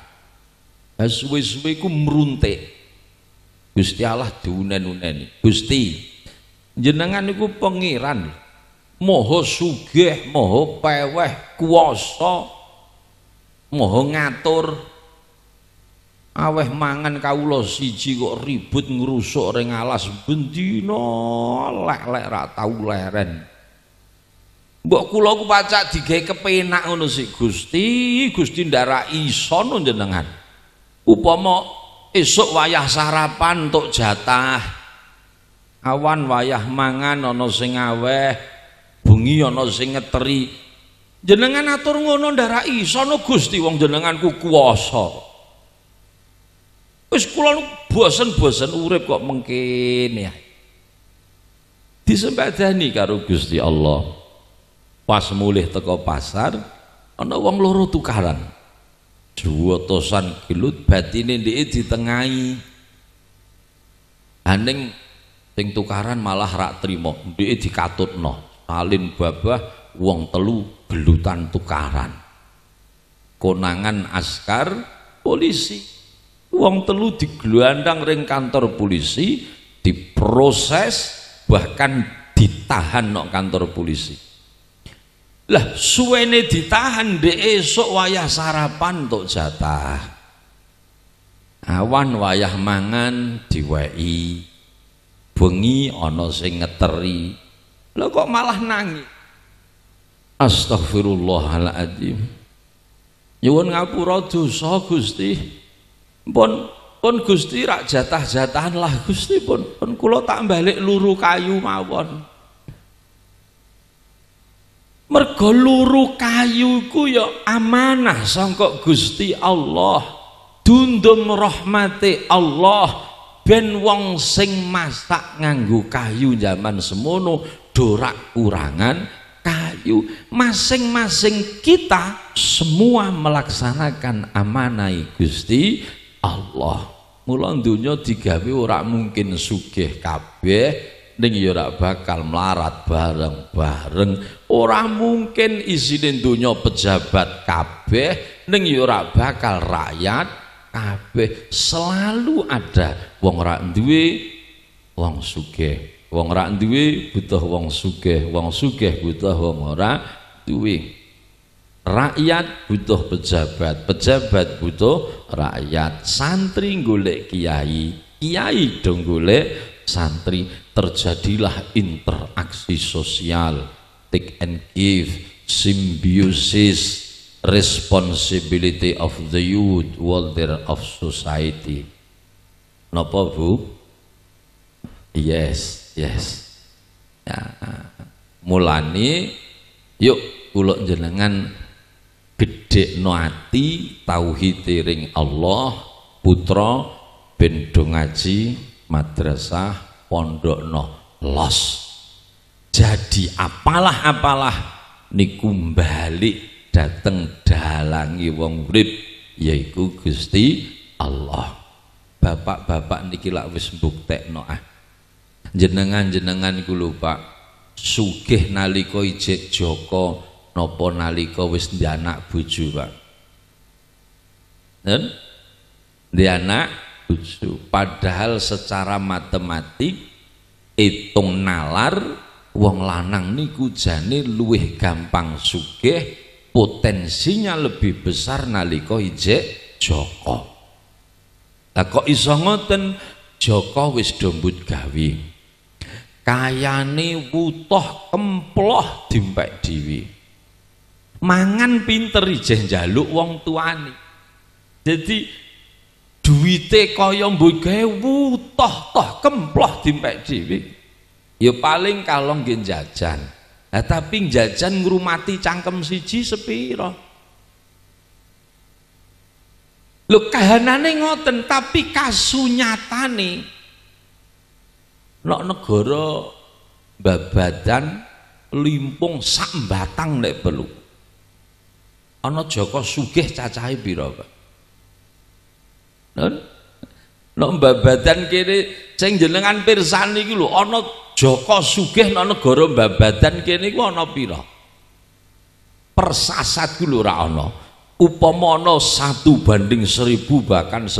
suwe-suwe iku meruntik. Gusti Allah diunen-uneni. Gusti jenengan iku pengiran. Moho sugih moho peweh kuwasa moho ngatur. Aweh mangan kawula siji kok ribut ngrusuk ring alas. Bendina lek-lek ra tau leren. Mbok kula ku pacak digawe kepenak ngono sik Gusti. Gusti ndara iso jenengan. Upama esuk wayah sarapan untuk jatah awan wayah mangan ana sing aweh bengi ana sing ngeteri jenengan atur ngono ndara iso Gusti wong jenengan ku kuwasa Wis kula bosen-bosen urip kok mengkene ya. Disembadani karo Gusti Allah. Pas mulih teko pasar ana wong loro tukaran. Juwotosan gelut batine ndeke ditengahi. Aning sing tukaran malah rak trimo, ndeke dikatutno. Salin babah wong telu gelutan tukaran. Konangan askar polisi. Wong telu digelandang ring kantor polisi, diproses bahkan ditahan nok kantor polisi. Lah suwene ditahan de esok wayah sarapan untuk jatah. Awan wayah mangan diwei bengi ana sing ngeteri. Lho kok malah nangis? Astagfirullahaladzim nyuwun ngapura dosa Gusti. Pun pun Gusti rak jatah-jatahan lah Gusti pun. Pun kula tak balik luru kayu mawon. Mergo luru kayu ku ya amanah sangka Gusti Allah. Dundum rahmati Allah ben wong sing masak nganggo kayu zaman semono dorak kurangan kayu. Masing-masing kita semua melaksanakan amanah Gusti Allah. Mula dunya digawe ora mungkin sugih kabeh ning ya ora bakal melarat bareng-bareng. Ora mungkin isine donya pejabat kabeh ning ya ora bakal rakyat kabeh. Selalu ada wong ora duwe wong sugih. Wong ora duwe butuh wong sugih. Wong sugih butuh wong ora duwe. Rakyat butuh pejabat. Pejabat butuh rakyat. Santri golek kiai. Kiai dong golek santri. Terjadilah interaksi sosial. Take and give. Symbiosis responsibility of the youth welfare of society napa Bu? Yes yes. Ya mulani yuk kula jenengan gede ati tauhid ring Allah putra ben ngaji madrasah pondok no los. Jadi apalah-apalah niku balik dateng dalangi wong urip yaiku Gusti Allah bapak-bapak niki lak wis mbuktekno ah. Jenengan-jenengan iku lho Pak. Sugih nalika ijek Joko napa nalika wis anak bojo Pak? Di anak padahal secara matematik hitung nalar wong lanang niku jane luwih gampang sugih potensinya lebih besar nalika ijek Joko lah kok iso ngoten? Joko wis dombut gawe. Kayane wutoh kemploh dimpek dhewe. Mangan pinter ijeh njaluk wong tuane. Jadi duwite kaya mbok gawe wutoh toh kemploh dimpek dhewe. Ya paling kalong nggih jajan. Nah, tapi jajan ngrumati cangkem siji sepira lho kahanane ngoten tapi kasunyatane nek negara babadan limpung sak batang nek perlu ana Joko sugih cacahe pira Pak Nek babadan kene sing jenengan pirsani iki lho ana Joko sugih nang negara babadan kene iku ana pira? Persasat ku lho ora ana. Upama ana 1 banding 1000 bahkan 10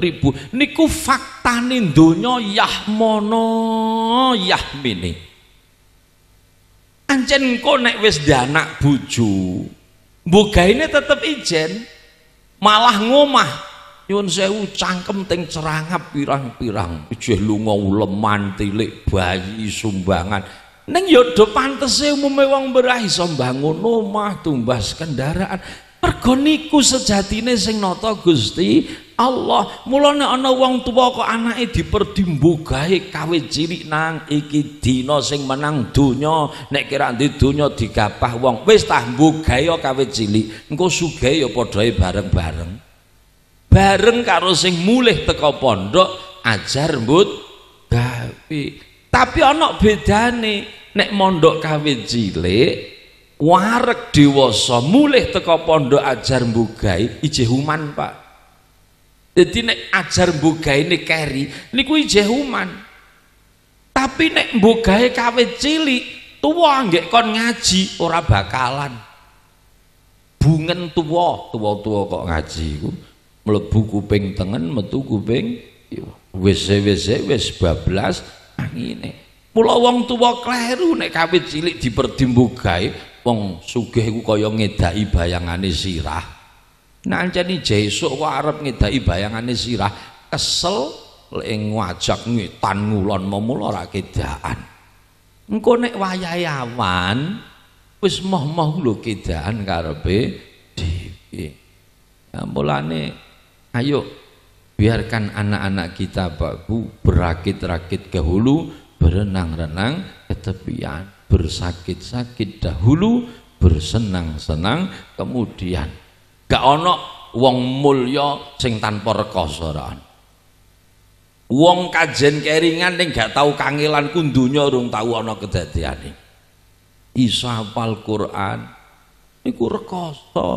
ribu. Niku faktane donya yahmono yahmini. Ancen engko nek wis anak bojo, mbok gaene tetep ijen malah ngomah nyuwun sewu cangkem teng cerangap pirang-pirang. Ijeh lunga uleman tilik bayi sumbangan. Ning ya do pantese umume wong berah iso mbangun omah tumbas kendaraan mergo niku sejatine sing nata Gusti Allah. Mulane ana wong tuwa kok anake diperdimbogahe kawe cilik nang iki dina sing menang donya. Nek kira ndi donya digapah wong wis tah mbogahe kawe cilik. Engko sugih ya padha bareng-bareng. Bareng karo sing mulih teko pondok ajar mbut gawe. Tapi ana bedane nek mondok kawin cilik warek dewasa mulih teko pondok ajar mbugai ijeh human Pak. Jadi nek ajar mbugai ini keri niku ijeh human. Tapi nek mbugai kawin cilik tua nggak kon ngaji ora bakalan. Bungen tua tua-tua kok ngaji ku mlebu kuping tengen metu kuping wis wis wis bablas angine. Mula wong tuwa kleru nek kawit cilik diperdimbugae wong sugih iku kaya ngedaki bayangane sirah. Nanceni jesuk kok arep ngedaki bayangane sirah, kesel lek ngajak ngetan ngulon memula ora kedakan. Engko nek wayahe awan wis moh-moh lho kedakan karepe dhewe. Ya mulane ayo biarkan anak-anak kita Pak Bu berakit-rakit ke hulu berenang-renang ke tepian, bersakit-sakit dahulu, bersenang-senang kemudian. Gak ono wong mulya sing tanpa rekoso Wong kajen keringan ning gak tau kangelan ku donya urung tau ana kedadiane. Iso hafal Quran iku rekoso.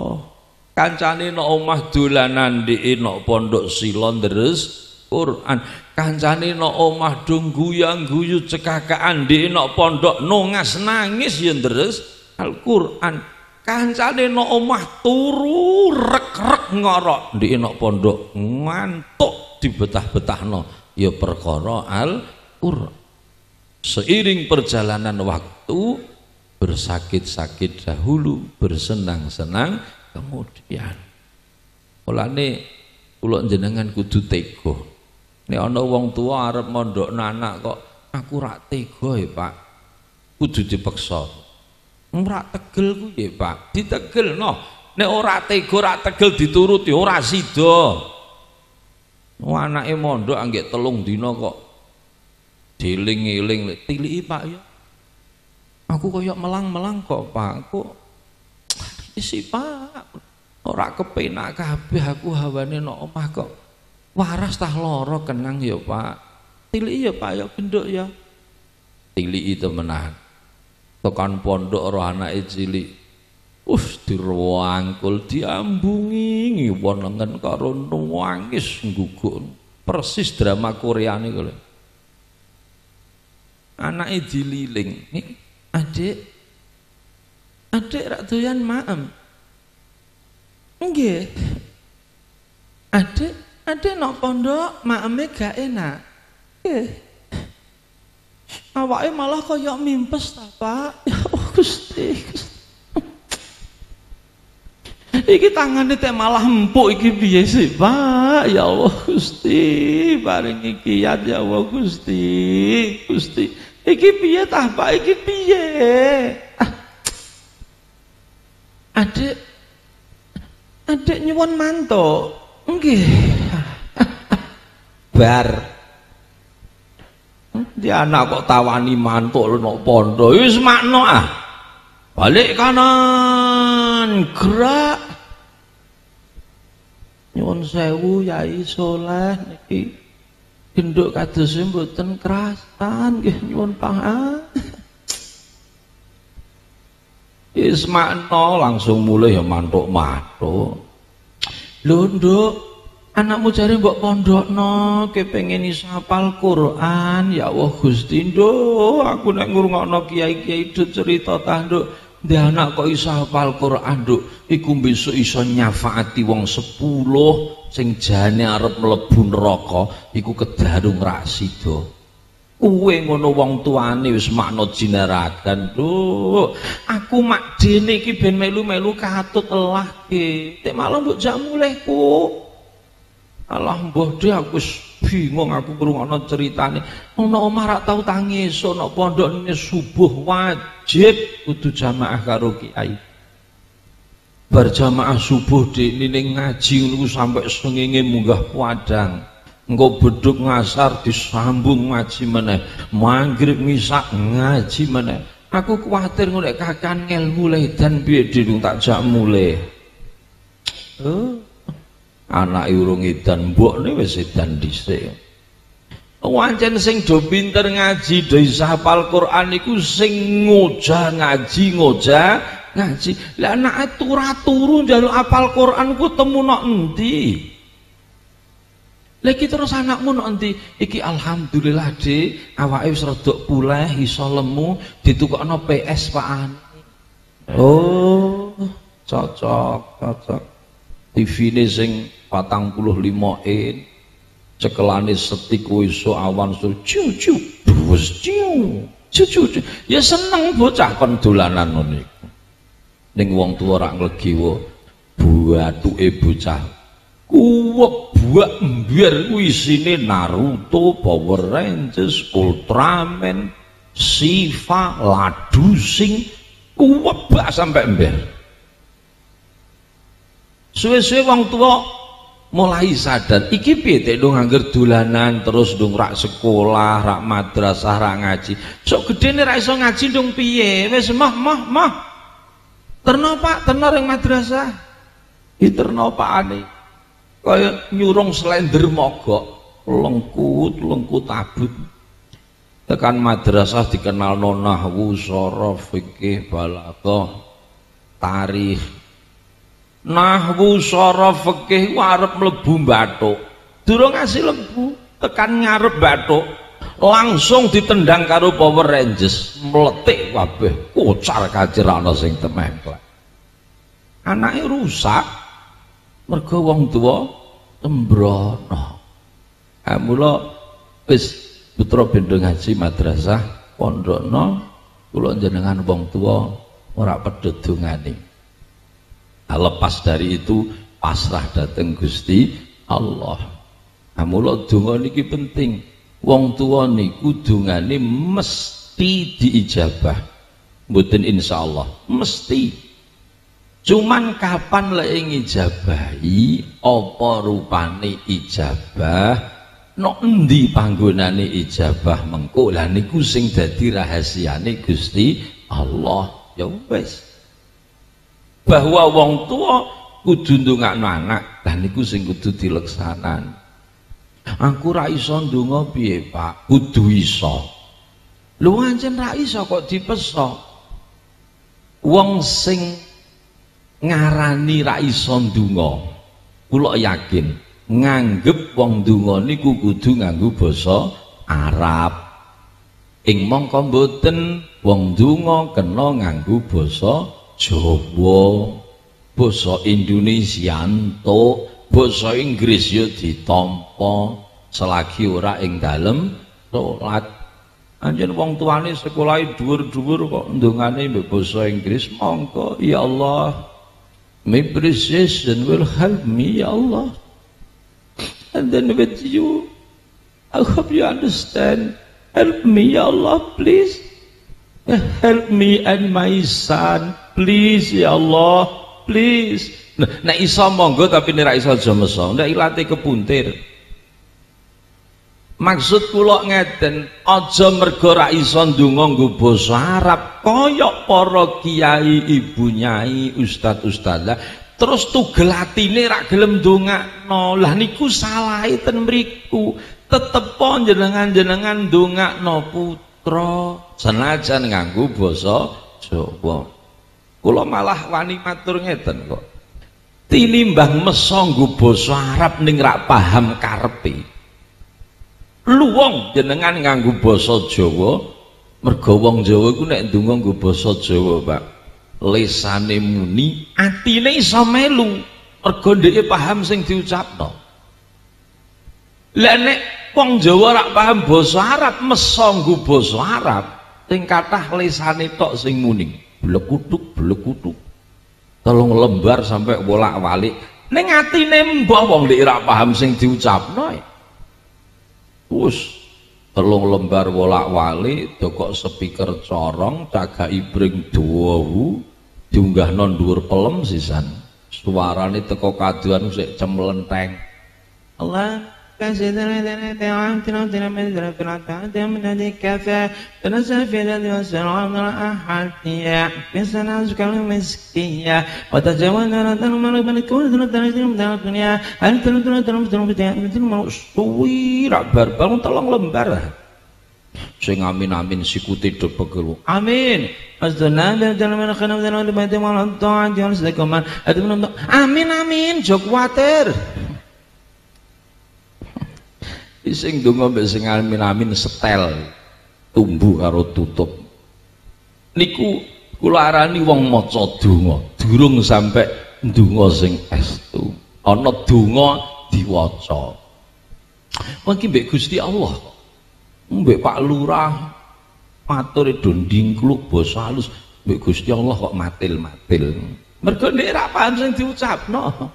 Kancane nek omah dolanan ndek pondok silon deres Quran. Kancane no omah dong guyang guyu cekakaan di no pondok nongas nangis yang deres Al-Quran. Kancane no omah turu rek-rek ngorok. Di no pondok ngantuk dibetah-betah no ya perkara Al-Quran. Seiring perjalanan waktu bersakit-sakit dahulu bersenang-senang kemudian. Mulane kula jenengan kudu teguh Nek ana wong tua arep mondok anak kok aku ora tega ya, Pak. Kudu dipaksa. Ora tegel ku ya, Pak. Ditegelno. Nek ora tega ora tegel dituruti ora sida. Oh, anake mondok anggek telung dina kok diling-iling tiliki Pak ya. Aku koyok melang-melang kok, Pak. Kok isi Pak. Ora kepenak kabeh aku hawane nok omah kok waras tah loro kenang ya Pak. Tili ya Pak ya genduk ya. Tili itu menahan. Tekan pondok roh anak cilik. Us diruangkul diambungi. Ngiwon lengan karo nuangis ngguguk. Persis drama Korea nih kalau anaknya dililing. Adik. Adik rak doyan maem enggak adik ada nak pondok maeme gak enak. Eh. Awake malah koyok mimpes ta, Pak. Ya Allah Gusti. Iki tangane teh malah empuk iki piye sih, Pak? Ya Allah Gusti, paringi kiat ya Allah Gusti. Gusti. Iki piye tah, Pak? Iki piye? Ah. Adik Adik nyuwun mantuk. Nggih bar. Di anak kok tawani mantuk no pondo? Wis makno ah. Balik kanan gerak. Nyuwun sewu yai soleh niki. Genduk kados mboten kerasan nggih nyuwun pangan wis makno langsung mulai ya mantuk-mantuk. Nduk anakmu cari mbok pondokno kepengen iso hafal Quran. Ya Allah Gusti nduk. Aku nek ngrungokno kiai-kiai itu cerita tah nduk. Dia anak kok iso hafal Quran nduk? Iku besok iso nyafaati wong 10 sing jane arep mlebu neraka iku kedarung ra sida. Kuwe ngono wong tuane wis makna jinarakan nduk. Aku mak dene iki ben melu-melu katut elah ki tek malam mbok jak mulih ku Alah mbah dhe aku bingung aku ngrungokno ceritane. Ana omah rak tau tangis ana pondok ini subuh wajib kudu jamaah karo kiai. Berjamaah subuh di ning ngaji ngono sampai sengenge munggah padang. Engko beduk ngasar disambung ngaji meneh. Maghrib misak ngaji meneh. Aku kuatir ngono kakan ngelmu le dan piye tak jak mulai. Oh, anak urung edan mbokne wis edan dhisik. Wancen sing do pinter ngaji do hafal Quran iku sing ngojah ngaji ngojah ngaji. Lah anak turu njaluk hafal Quran ku temu nok endi? Lagi terus anakmu nok endi? Iki alhamdulillah de awake wis rada pulih iso lemu ditukokno PS Pak Oh. Cocok cocok. TV ini sing patang puluh lima in cekelane setik iso awan sur ciu wis ciu cucu ya seneng bocah kon dolanan ngono iku. Ning wong tuwa ora nglegiwa buatuke bocah kuwek buak mbiar ku Naruto Power Rangers Ultraman Siva ladu sing kuwebak sampai ember suwe-suwe wong tua mulai sadar iki piye tek dong angger dolanan terus dong rak sekolah rak madrasah rak ngaji. Sok gedene rak iso ngaji dong piye? Wis mah mah mah. Terno pak terno ring madrasah. I terno pakane. Kaya nyurung slender mogok lengkut lengkut abut. Tekan madrasah dikenal nonahwu sorof fikih balaghah tarikh nahwu sorof fikih arep mlebu bathuk durung ngasih lembu tekan ngarep bathuk langsung ditendang karo Power Rangers. Meletik kabeh kocar kacir ana sing temengklek. Anake rusak mergo wong tuwa tembrono. Amula wis putra bendho ngaji madrasah pondokno kula jenengan wong tua ora pedhot dongane nah, lepas dari itu pasrah dateng Gusti Allah. Amula donga niki penting. Wong tua niku dongane mesti diijabah. Mboten insyaallah mesti. Cuman kapan lek ngijabahi apa rupane ijabah? No endi panggonane ijabah mengko? Lah niku sing dadi rahasiane Gusti Allah. Ya wis bahwa wong tua kudu ndongakno anak lah niku sing kudu dileksanan aku ra iso ndonga piye Pak? Kudu iso. Lu ancen ra iso kok dipeso wong sing ngarani ra iso ndonga kula yakin nganggep wong donga niku kudu nganggo basa Arab. Ing mongko mboten wong donga kena nganggo basa Jawa basa Indonesia entuk basa Inggris ya ditampa selagi ora ing dalem salat anjen wong tuane sekolah dhuwur-dhuwur kok ndongane mbek basa Inggris mongko ya Allah my precision will help me ya Allah. And then with you I hope you understand. Help me ya Allah please help me and my son. Please ya Allah. Please. Nah, nah iso monggo tapi nek iso aja meso. Ndak ilate kepuntir Maksud kula ngeten, aja mergo ra iso ndonga nggo basa Arab kaya para kiai, ibu nyai, ustaz ustazah terus tugel atine rak gelem ndongakno. Lah niku salahe ten mriku? Tetep jenengan-jenengan ndongakno putra senajan nganggo basa Jawa. Kula malah wani matur ngeten kok. Tinimbang meso nggo basa Arab ning rak paham karepe. Luwung jenengan nganggo basa Jawa mergo wong Jawa iku nek ndonga nggo basa Jawa Pak. Lesane muni atine iso melu. Mergo dheke paham sing diucapno. Lah nek wong Jawa rak paham basa Arab meso nggo basa Arab sing kathah lesane tok sing muni blekutuk blekutuk tolong lembar sampai bolak-balik. Ning atine mbah wong dhek rak paham sing diucapno wis telung lembar bolak-balik dokok speaker corong cagak ibring duwawu diunggah non dhuwur pelem sisan. Suarane teko kaduan sik cemlenteng. Allah كسدنا دعوت ربنا من ذنب العتاد من هذه الكفاء تنزل في ذات والسلام أحدية في سنة أذكر المسكية وتجاوزنا رتنا من ربنا كل ذنب درجة من الدنيا هل تنتظر تنتظر تنتظر تنتظر suwi rak barbar tolong lembar sing amin amin sikute do pegel amin Asdana dan dalam mana sing donga mbek sing amin-amin setel tumbuh karo tutup. Niku kula arani wong maca donga durung sampe donga sing estu. Ana donga diwaca. Mungkin mbek Gusti Allah mbek Pak Lurah matur do ndingkluk basa halus mbek Gusti Allah kok matil-matil. Mergo nek ra paham sing diucapno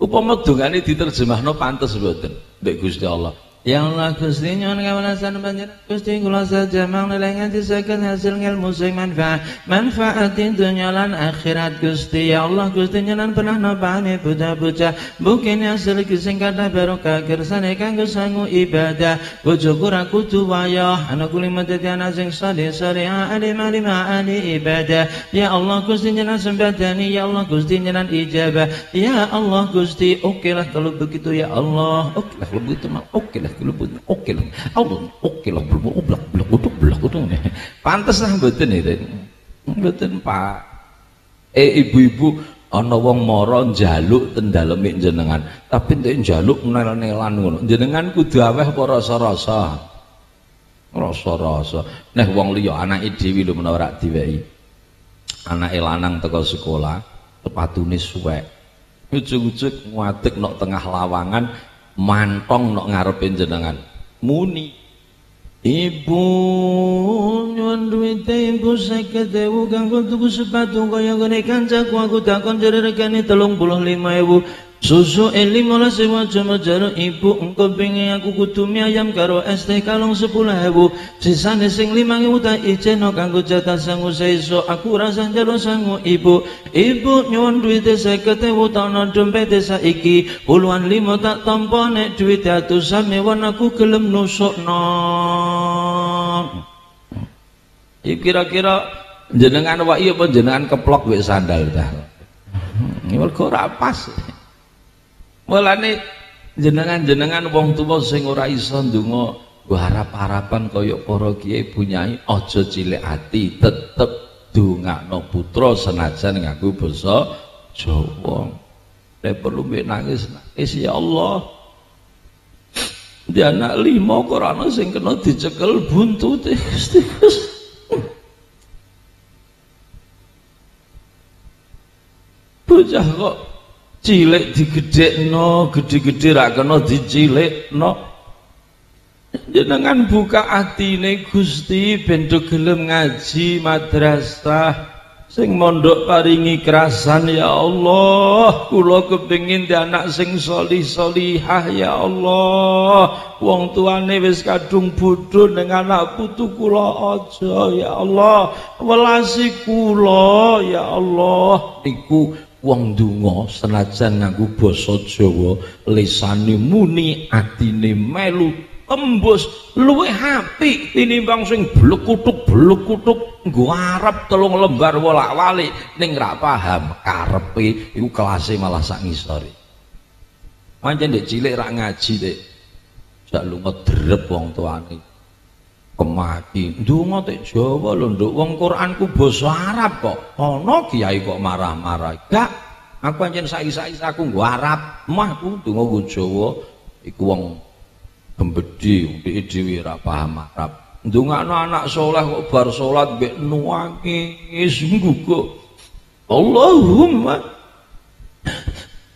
upama dongane diterjemahno pantes mboten mbek Gusti Allah Ya Allah Gusti nyuwun kawelasan panjenengan. Gusti kula saja mangnilai nganti saged hasil ilmu sing manfaat. Manfaat dunya lan akhirat Gusti ya Allah Gusti nyelan pernah nopane bocah-bocah. Mungkin hasil sing kathah barokah kersane kanggo sangu ibadah. Bojoku ra kudu wayah. Ana kuli dadi ana sing saleh saleh alim alim ali ibadah. Ya Allah Gusti nyelan sembadani. Ya Allah Gusti nyelan ijabah. Ya Allah Gusti oke lah kalau begitu ya Allah. Oke lah kalau begitu oke lah gelebut oke lah. Allah oke lah belum oblak blak utuk blak utuk pantes lah mboten itu mboten Pak. Eh ibu-ibu ana wong mara njaluk ten daleme jenengan. Tapi nek njaluk nel-nelan ngono. Jenengan kudu aweh apa rasa-rasa? Rasa-rasa. Neh wong liya anake dhewe lho menawa rak diwehi anake lanang teko sekolah sepatune suwek. Ujug-ujug ngadeg nok tengah lawangan mantong nok ngarepe jenengan muni Ibu nyuwun duwite ibu seket ewu kanggo tuku sepatu kaya ngene kancaku aku takon jare regane 35 ewu Susu eling olah sewa cuma jaro ibu engkau pengen aku kudu mie ayam karo es teh kalung sepuluh hebu sisane sing lima ewu tak iceno kanggo jatah sangu seiso aku rasa jaro sangu ibu. Ibu nyuwun duit seket ewu tak dompet saiki. Puluhan lima tak tompo nek duit atusan mewon aku gelem nusuk no kira-kira jenengan wa iya jenengan keplok wek sandal dah. Ini ora pas Mulane jenengan-jenengan wong tuwa sing ora iso ndonga harap-harapan kaya para kiai bunyai aja cilik ati tetep dongakno putra senajan ngaku basa Jawa. Nek perlu mbek nangis nangis ya Allah. Di anak lima kok sing kena dicekel buntute Gusti Bocah kok cilik digedhekno gede-gede ra kena dicilikno. Jenengan buka atine Gusti ben gelem ngaji madrasah sing mondok paringi kerasan ya Allah. Kula kepengin di anak sing solih solihah ya Allah. Wong tuane wis kadung bodho ning anak putu kula aja ya Allah. Welasi kula ya Allah. Iku wong donga senajan nganggo basa Jawa lisane muni atine melu tembus luwih apik tinimbang sing blekutuk blekutuk nggo Arab telung lembar wolak-walik. Ning ra paham karepe iku kelase malah sak ngisore pancen dek cilik rak ngaji dek sak lunga drep wong tuane kemaki ndonga tek Jawa lho nduk. Wong Quranku basa Arab kok. Ana kiai kok marah-marah. Gak. Aku pancen saiki-saiki aku nggo Arab. Mah ku ndonga nggo Jawa. Iku wong dhewe ora paham Arab. Ndongakno anak soleh kok bar salat mbek nuwangis nggugu Allahumma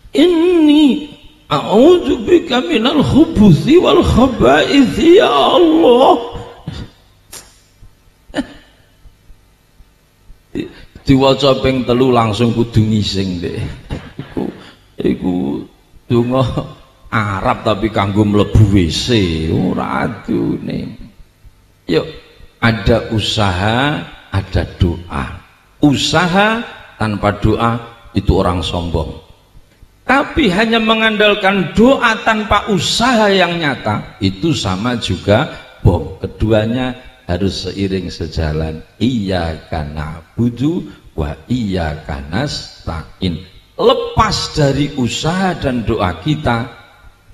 inni a'udzu bika minal khubuthi wal khaba'ith ya Allah diwaca ping telu langsung kudu ngising deh. Iku iku donga Arab tapi kanggo mlebu WC ora adune. Yuk ada usaha ada doa. Usaha tanpa doa itu orang sombong. Tapi hanya mengandalkan doa tanpa usaha yang nyata itu sama juga bom. Keduanya harus seiring sejalan. Iya karena budu wa iya karena stain. Lepas dari usaha dan doa kita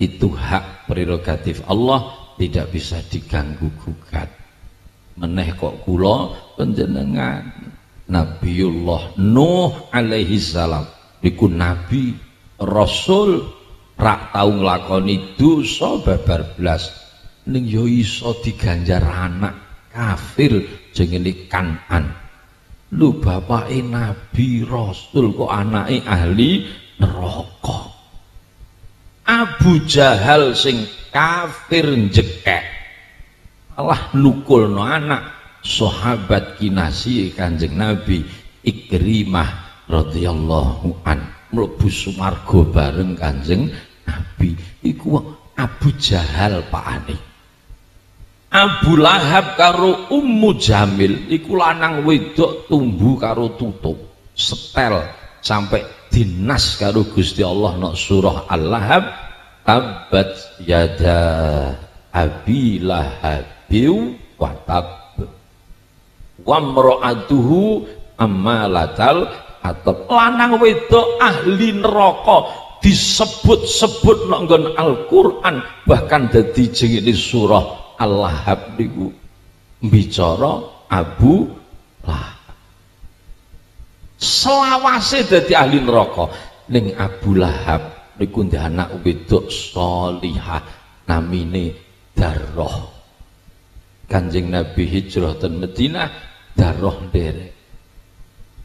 itu hak prerogatif Allah tidak bisa diganggu gugat. Meneh kok kula penjenengan Nabiullah Nuh alaihi salam. Iku nabi rasul rak tau nglakoni dosa babar blas ning yo iso diganjar anak kafir jenenge Kanan lu bapake nabi rasul kok anake ahli neraka? Abu Jahal sing kafir jekek malah nukulno anak sahabat kinasi Kanjeng Nabi Ikrimah radhiyallahu an. Mlebu sumarga bareng Kanjeng Nabi. Iku Abu Jahal pakane Abu Lahab karo Ummu Jamil iku lanang wedok tumbuh karo tutup setel sampai dinas karo Gusti Allah nok surah Al-Lahab tabat yada abi lahabiu wa tab wa mra'atuhu ammalatal atau lanang wedok ahli neraka disebut-sebut nonggon Al-Qur'an bahkan dadi jengene surah Al-Lahab niku bicara Abu Lahab. Selawase dadi ahli neraka ning Abu Lahab niku ndek anak wedok salihah namine Darroh Kanjeng Nabi hijrah dan Madinah daroh derek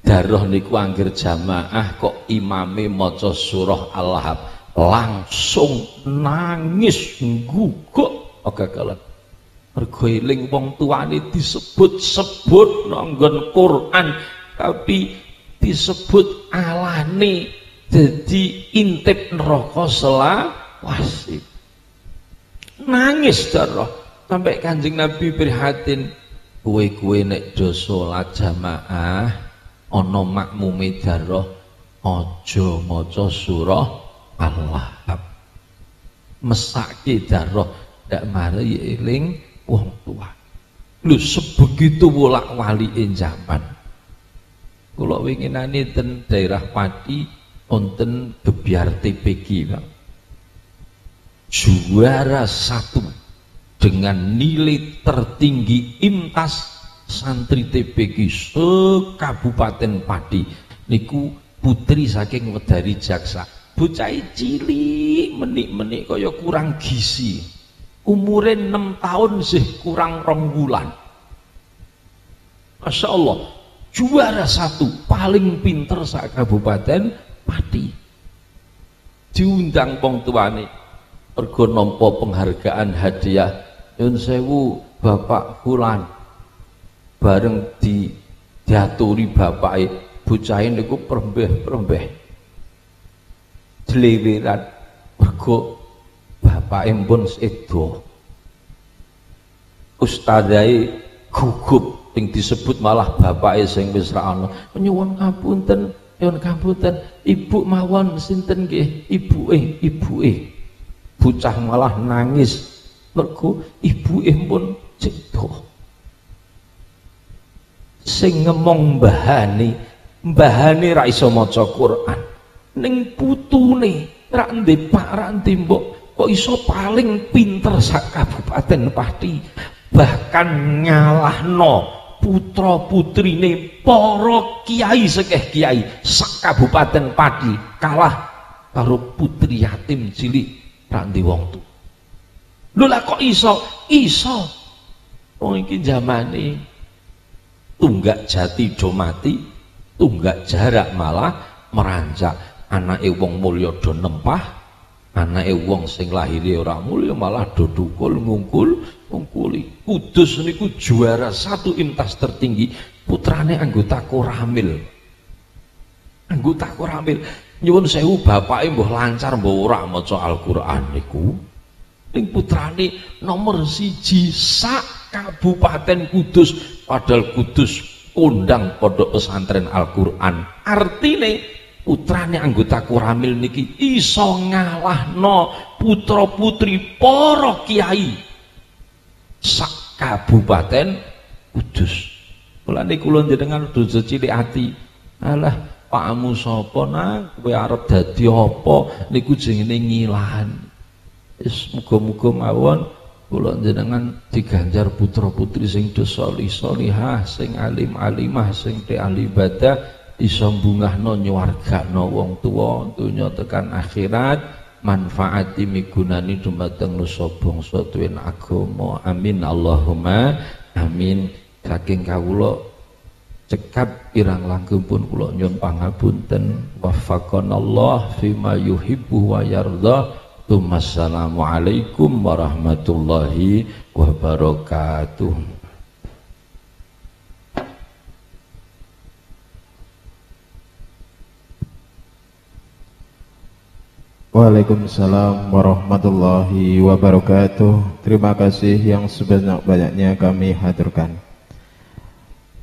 daroh niku anggere jamaah kok imame maca surah Al-Lahab langsung nangis guguk kegagalan mergo eling wong tuane disebut-sebut nanggon Quran tapi disebut alane jadi intip neraka selawase nangis daroh sampai kanjeng Nabi prihatin kue-kue nek do salat jamaah ana makmume darah aja maca surah Al-Lahab. Mesake darah ndak mari eling wong tua. Lu sebegitu bolak wali zaman. Kula winginane ten daerah Pati wonten gebyar TPG Bang juara satu dengan nilai tertinggi imtas santri TPG sekabupaten Padi niku putri saking wedari jaksa. Bocah cilik menik-menik kaya kurang gizi umure 6 tahun sih kurang rong bulan. Masya Allah juara satu paling pinter sak kabupaten Padi diundang pong tuane nampa penghargaan hadiah Yun sewu Bapak Fulan. Bareng di diaturi bapake bocahe niku perembeh-perembeh. Jleweran mergo bapake pun sedo. Ustadzai gugup yang disebut malah bapake sing wis ra ana. Nyuwun ngapunten nyuwun ngapunten. Ibu mawon sinten nggih? Ibuke ibuke. Bocah malah nangis. Mergo ibu pun cedha sing ngemong mbahane mbahane ra iso maca Quran. Ning putune ra ndek pak mbok kok iso paling pinter sak kabupaten Pati bahkan nyalahno putra putrine para kiai sekeh kiai sak kabupaten Pati kalah karo putri yatim cilik ra wong tuwa Lho lah kok iso? Iso. Wong iki zamane tunggak jati do mati, tunggak jarak malah merancak. Anake wong mulya do nempah, anake wong sing lahire ora mulya malah do dukul ngungkul ngungkuli. Kudus niku juara satu imtas tertinggi, putrane anggota Koramil. Anggota Koramil. Nyuwun sewu bapake mbuh lancar mbuh ora maca Al-Qur'an niku. Ning putrane nomor siji sak Kabupaten Kudus. Padahal Kudus kondang pondok pesantren Al-Qur'an. Artine putrane anggota Kuramil niki iso ngalahno putra putri para kiai. Sak Kabupaten Kudus. Mulane kula jenengan dosa cilik ati. Alah pakmu sapa nang? Kowe arep dadi apa? Niku jenenge ngilan. Wis muga-muga mawon kula jenengan diganjar putra-putri sing dosoli solihah, sing alim alimah, sing ahli ibadah iso mbungahno nyuwargano wong tuwa donya tekan akhirat manfaati migunani dumateng nusa bangsa tuwin agama. Amin Allahumma amin. Saking kawula cekap irang langgeng pun kula nyuwun pangapunten. Wafaqanallah fima yuhibbu wa yardha Assalamualaikum warahmatullahi wabarakatuh. Waalaikumsalam warahmatullahi wabarakatuh. Terima kasih yang sebanyak-banyaknya kami haturkan